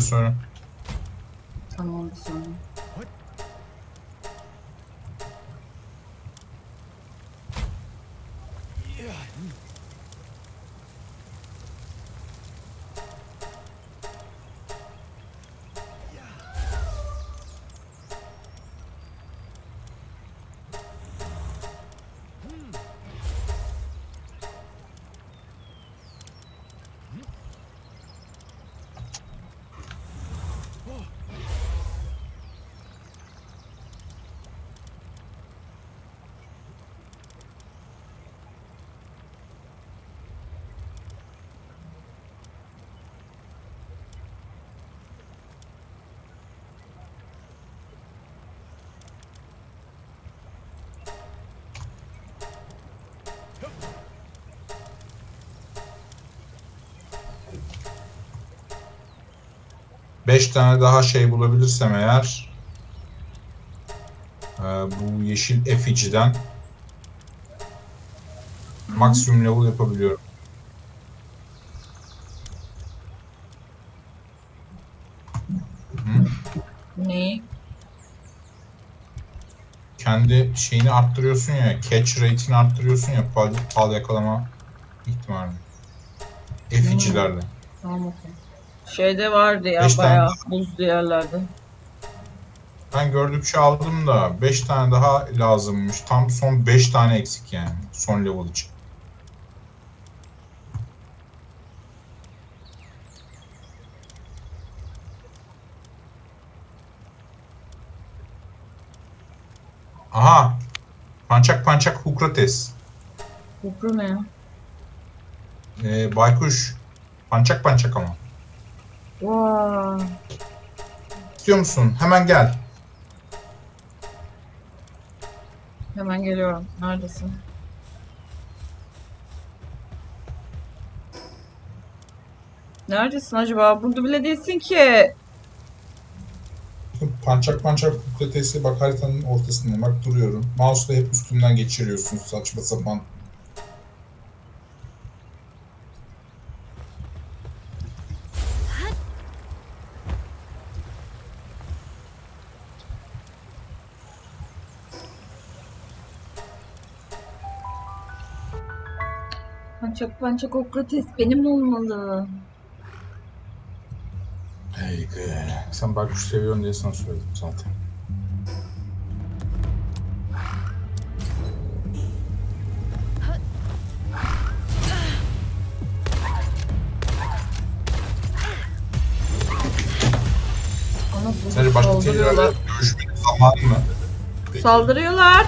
Soru. Tamam sonra. 5 tane daha şey bulabilirsem eğer e, bu yeşil efficiden maksimum level yapabiliyorum. Hı? Neyi? Kendi şeyini arttırıyorsun ya, catch rate'ini arttırıyorsun ya, pal, pal yakalama ihtimalini. Efficilerle. Hmm. Şeyde vardı ya Beş tane bayağı buzlu yerlerde. Ben gördükçe aldım da 5 tane daha lazımmış. Tam son 5 tane eksik yani. Son level için. Aha. Pançak pançak Hukrates. Kupru ne ya? Ee, baykuş. Pançak pançak ama. Vay. İstiyor musun? Hemen gel. Hemen geliyorum. Neredesin? Neredesin acaba? Burada bile değilsin ki. Pançak pançak Hukrates'i bak haritanın ortasında bak duruyorum. Mouse'la hep üstünden geçiriyorsun saçma sapan. Pançak pançak Okrates benim olmalı. Hey be. Sen baykuş seviyorsun diye sana söyledim zaten. Sence başka saldırıyorlar. dövüşmenin zamanı mı? Peki. Saldırıyorlar.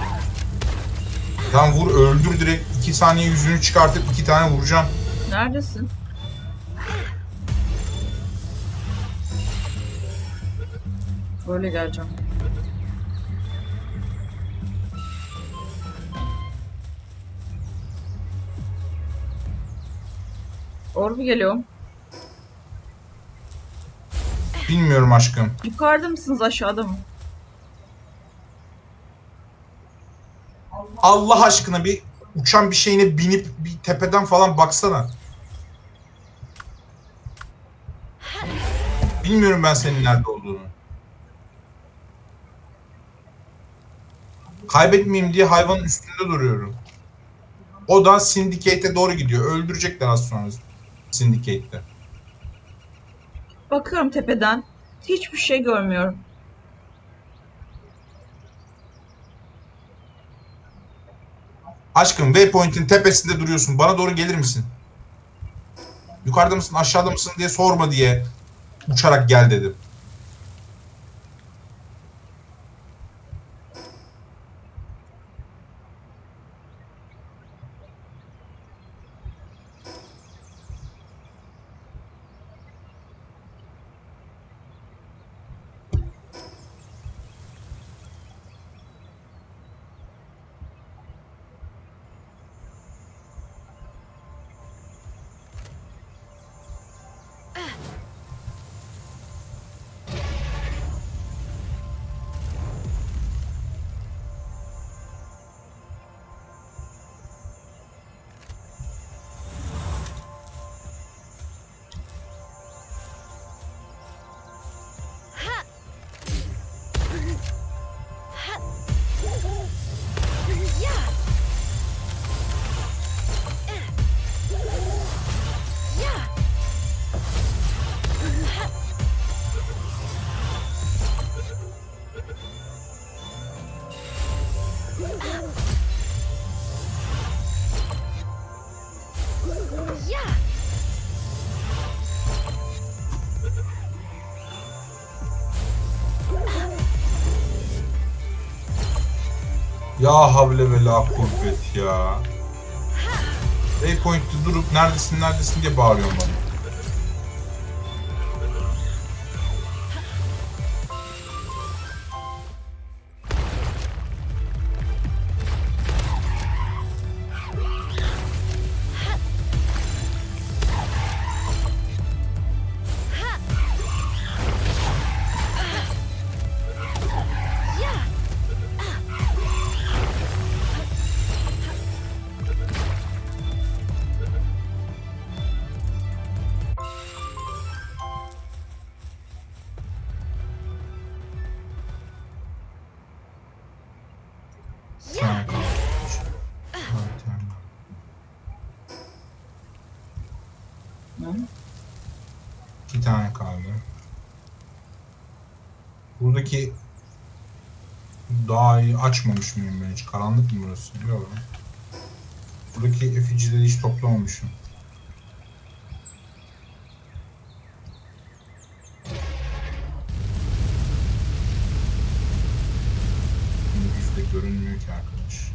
Lan vur öldür direkt 2 saniye yüzünü çıkartıp 2 tane vuracağım. Neredesin? Böyle geleceğim. Orbu geliyorum. Bilmiyorum aşkım. Yukarıda mısınız aşağıda mı? Allah aşkına bir uçan bir şeyine binip bir tepeden falan baksana. Bilmiyorum ben senin nerede olduğunu. Kaybetmeyeyim diye hayvanın üstünde duruyorum. O da Syndicate'e doğru gidiyor. Öldürecekler az sonra Syndicate'te. Bakıyorum tepeden. Hiçbir şey görmüyorum. Aşkım waypoint'in tepesinde duruyorsun. Bana doğru gelir misin? Yukarıda mısın, aşağıda mısın diye sorma diye uçarak gel dedim. Ya havle ve la kuvvet ya. Waypoint'te durup neredesin neredesin diye bağırıyorum bana. Açmamış mıyım ben hiç? Karanlık mı burası? Yok. Buradaki eficileri hiç toplamamışım. Yüzde görünmüyor ki arkadaş.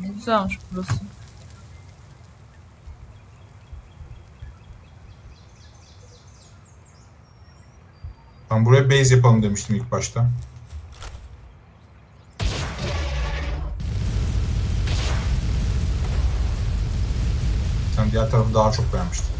Ne güzelmiş burası. Ben buraya base yapalım demiştim ilk başta. Sen diğer tarafı daha çok beğenmiştin.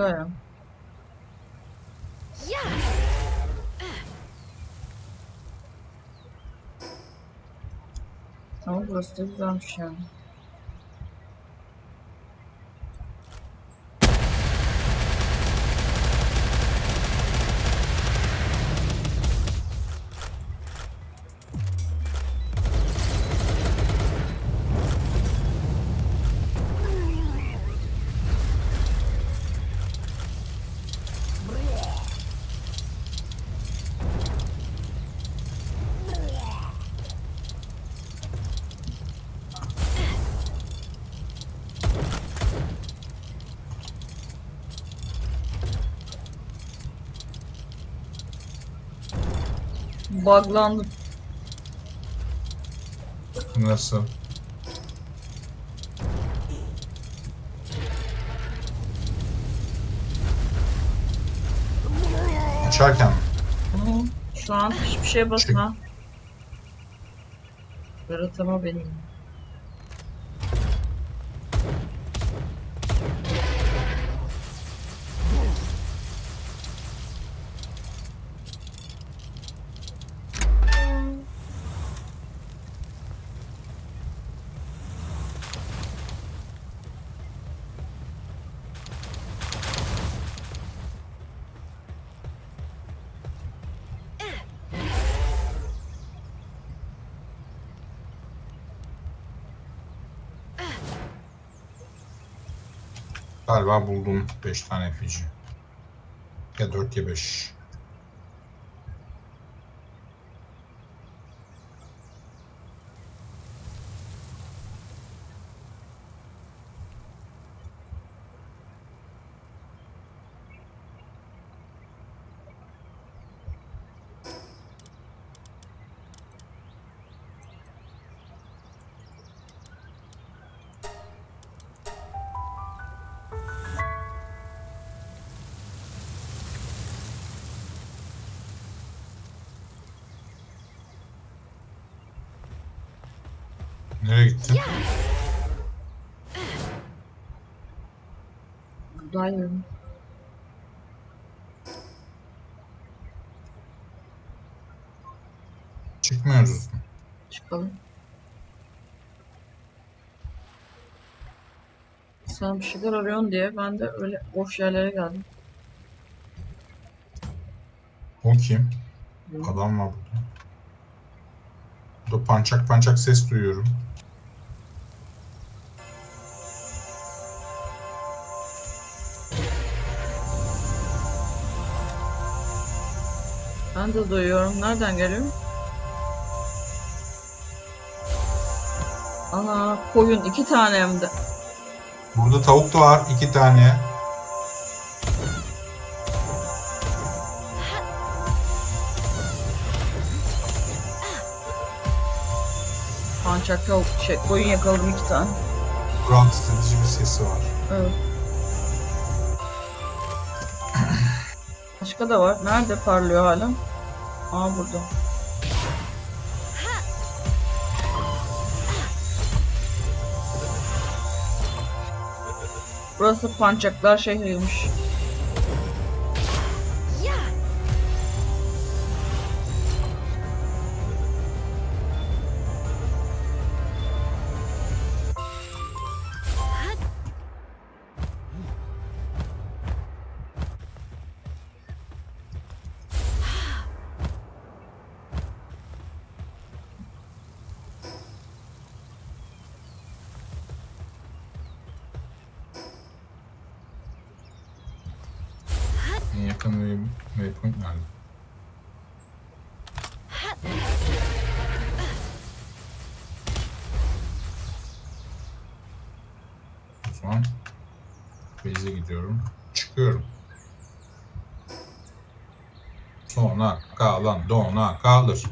Bezimiz güzel ya. Yeah. Buglandım. Nasıl? Mi? Hı, Şu an hiçbir şeye basma. Yaratama benim. Galiba buldum 5 tane efici. Ya 4 ya 5. Buradayım. Çıkmıyoruz. Çıkalım. Sen bir şeyler arıyorsun diye ben de öyle boş yerlere geldim. O kim? Adam var burada. Burada pançak pançak ses duyuyorum. Ben de duyuyorum. Nereden geliyor? Ana koyun iki tane hem de. Burada tavuk da var iki tane. Pancak tavuk şey koyun yakaladım iki tane. Round strateji bir sesi var. Evet. Başka da var. Nerede parlıyor hala? Aa burada. Burası Pancaklar şehriymiş. Base'e gidiyorum. Çıkıyorum. Sona kalan dona kalır.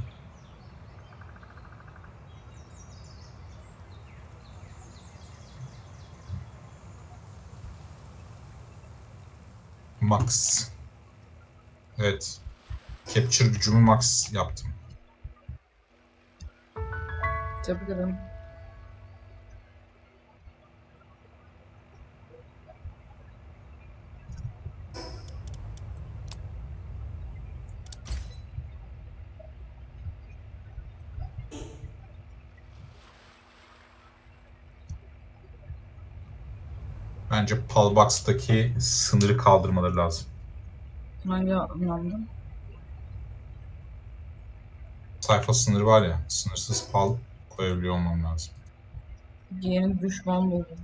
Max. Evet. Capture gücümü max yaptım. Tebrik ederim. Bence Palbox'taki sınırı kaldırmaları lazım. Hangi anlamda? Sayfa sınırı var ya, sınırsız pal koyabiliyor olmam lazım. Yeni düşman buldum.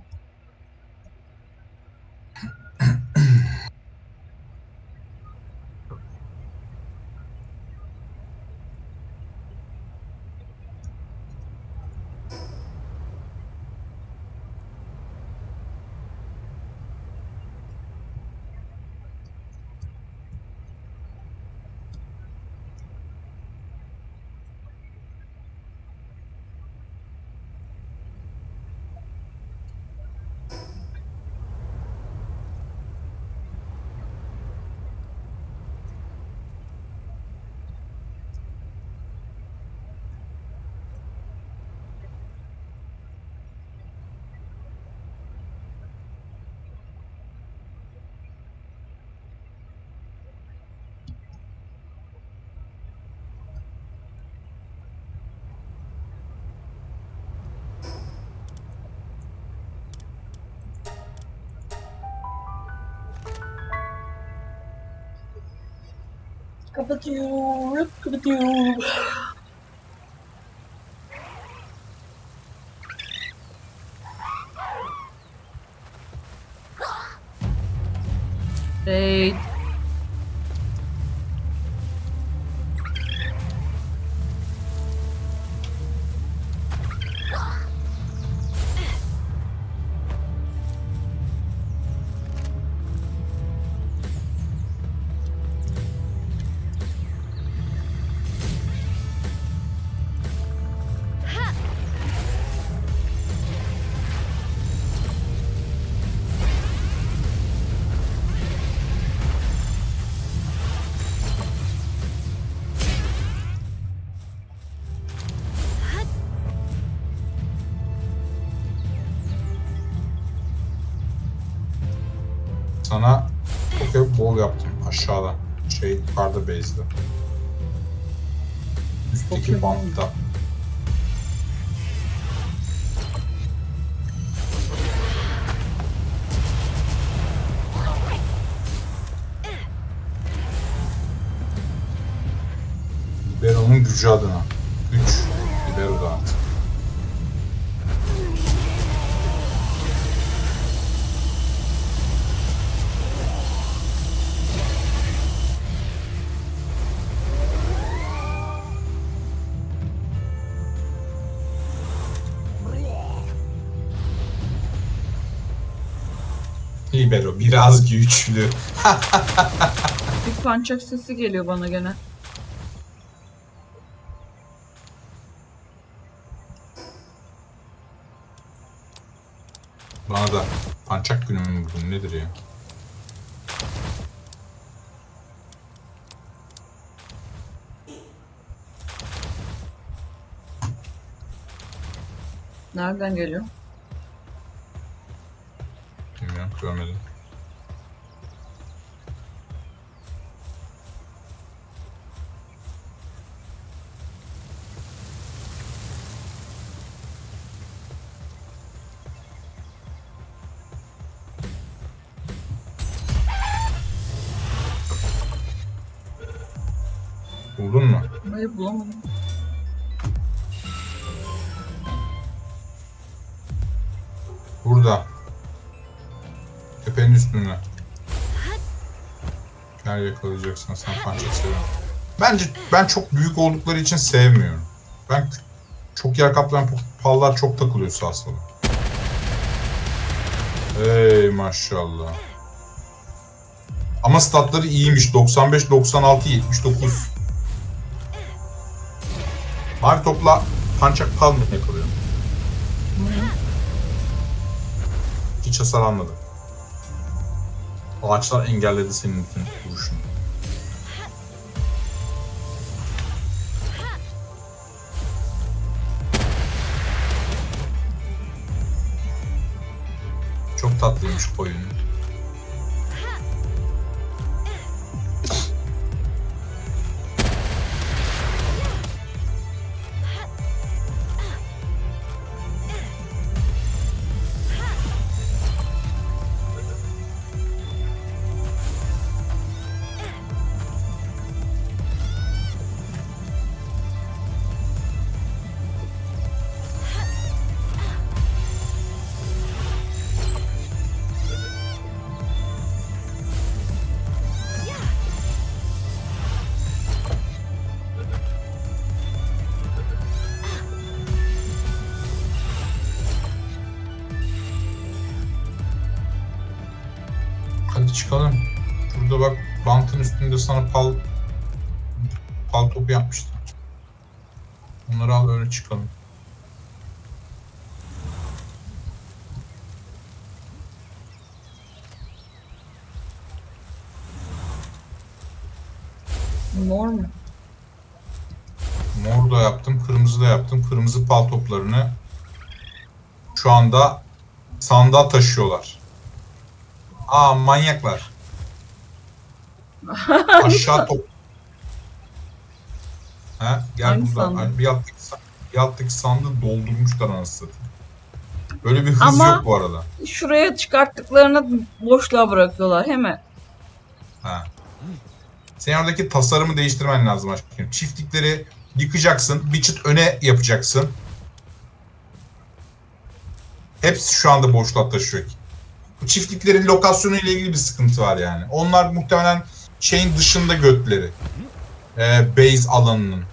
Kapatıyorum, kapatıyorum. keep on the Yaz güçlü. Bir pancak sesi geliyor bana gene. Bana da pancak günü mü bugün nedir ya? Nereden geliyor? Yakalayacaksın sen pançak seviyorum. Bence ben çok büyük oldukları için sevmiyorum. Ben çok yer kaplayan pallar çok takılıyor sağa sola. Ey maşallah. Ama statları iyiymiş. 95, 96, 79. Mavi topla pançak pal mı yakalıyor? Hiç hasar almadı. Ağaçlar engelledi senin bütün vuruşunu. Çok sana pal pal topu yapmışlar. Onları al öyle çıkalım. Mor mu? Mor da yaptım, kırmızı da yaptım. Kırmızı pal toplarını şu anda sandığa taşıyorlar. Aa manyaklar. Aşağı top. Ha, gel Hangi buradan. sandık? Hani bir bir alttaki sandığı doldurmuşlar anasını. Böyle bir hız Ama- yok bu arada. Şuraya çıkarttıklarını boşluğa bırakıyorlar hemen. Ha. Senin oradaki tasarımı değiştirmen lazım aşkım. Çiftlikleri yıkacaksın. Bir çıt öne yapacaksın. Hepsi şu anda boşluğa taşıyor. Bu çiftliklerin lokasyonu ile ilgili bir sıkıntı var yani. Onlar muhtemelen şeyin dışında götleri. Ee, base alanının.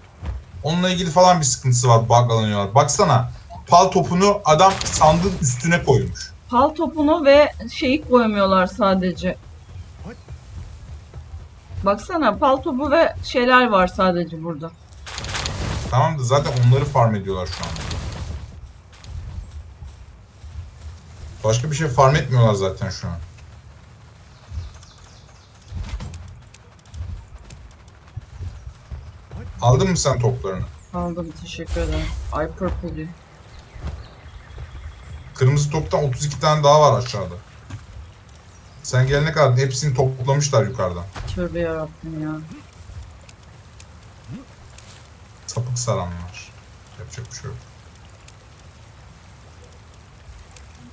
Onunla ilgili falan bir sıkıntısı var. Buglanıyorlar. Baksana. Pal topunu adam sandığın üstüne koymuş. Pal topunu ve şeyi koymuyorlar sadece. Baksana pal topu ve şeyler var sadece burada. Tamam da zaten onları farm ediyorlar şu anda. Başka bir şey farm etmiyorlar zaten şu an. Aldın mı sen toplarını? Aldım teşekkür ederim. Ay purple. Kırmızı toptan 32 tane daha var aşağıda. Sen gelene kadar hepsini toplamışlar yukarıdan. Tövbe yarabbim ya. Sapık saranlar. Yapacak bir şey yok.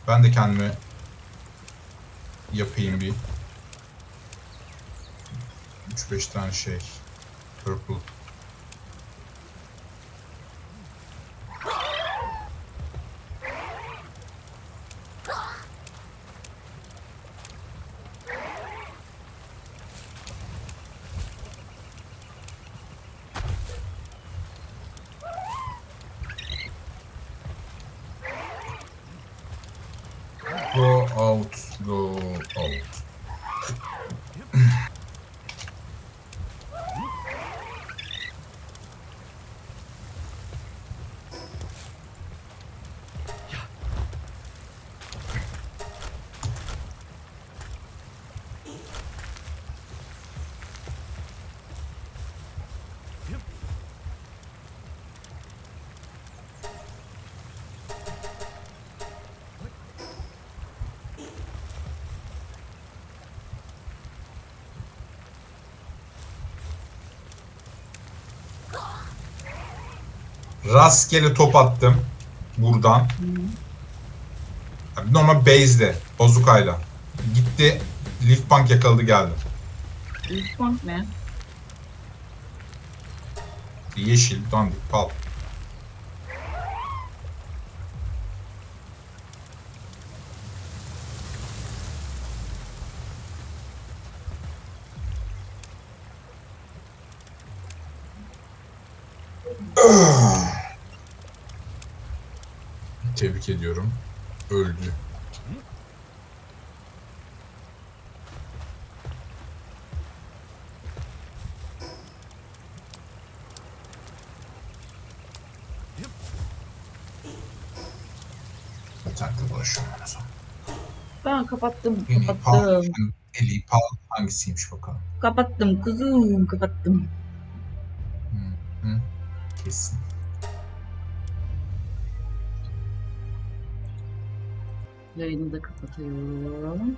Ben de kendime yapayım bir 3-5 tane şey. Purple. Go out, go out. Rastgele top attım. Buradan. Abi normal base'de. Bazukayla. Gitti. Leaf Punk yakaladı geldi. Response ne? Yeşil, dandik, pal. Tebrik ediyorum. Öldü. Zaten ulaşıyorum ben o zaman. Ben kapattım, kapattım. iyi pal hangisiymiş bakalım. Kapattım kuzum, kapattım. Hı, hı. Kesin. Yayını da kapatıyorum.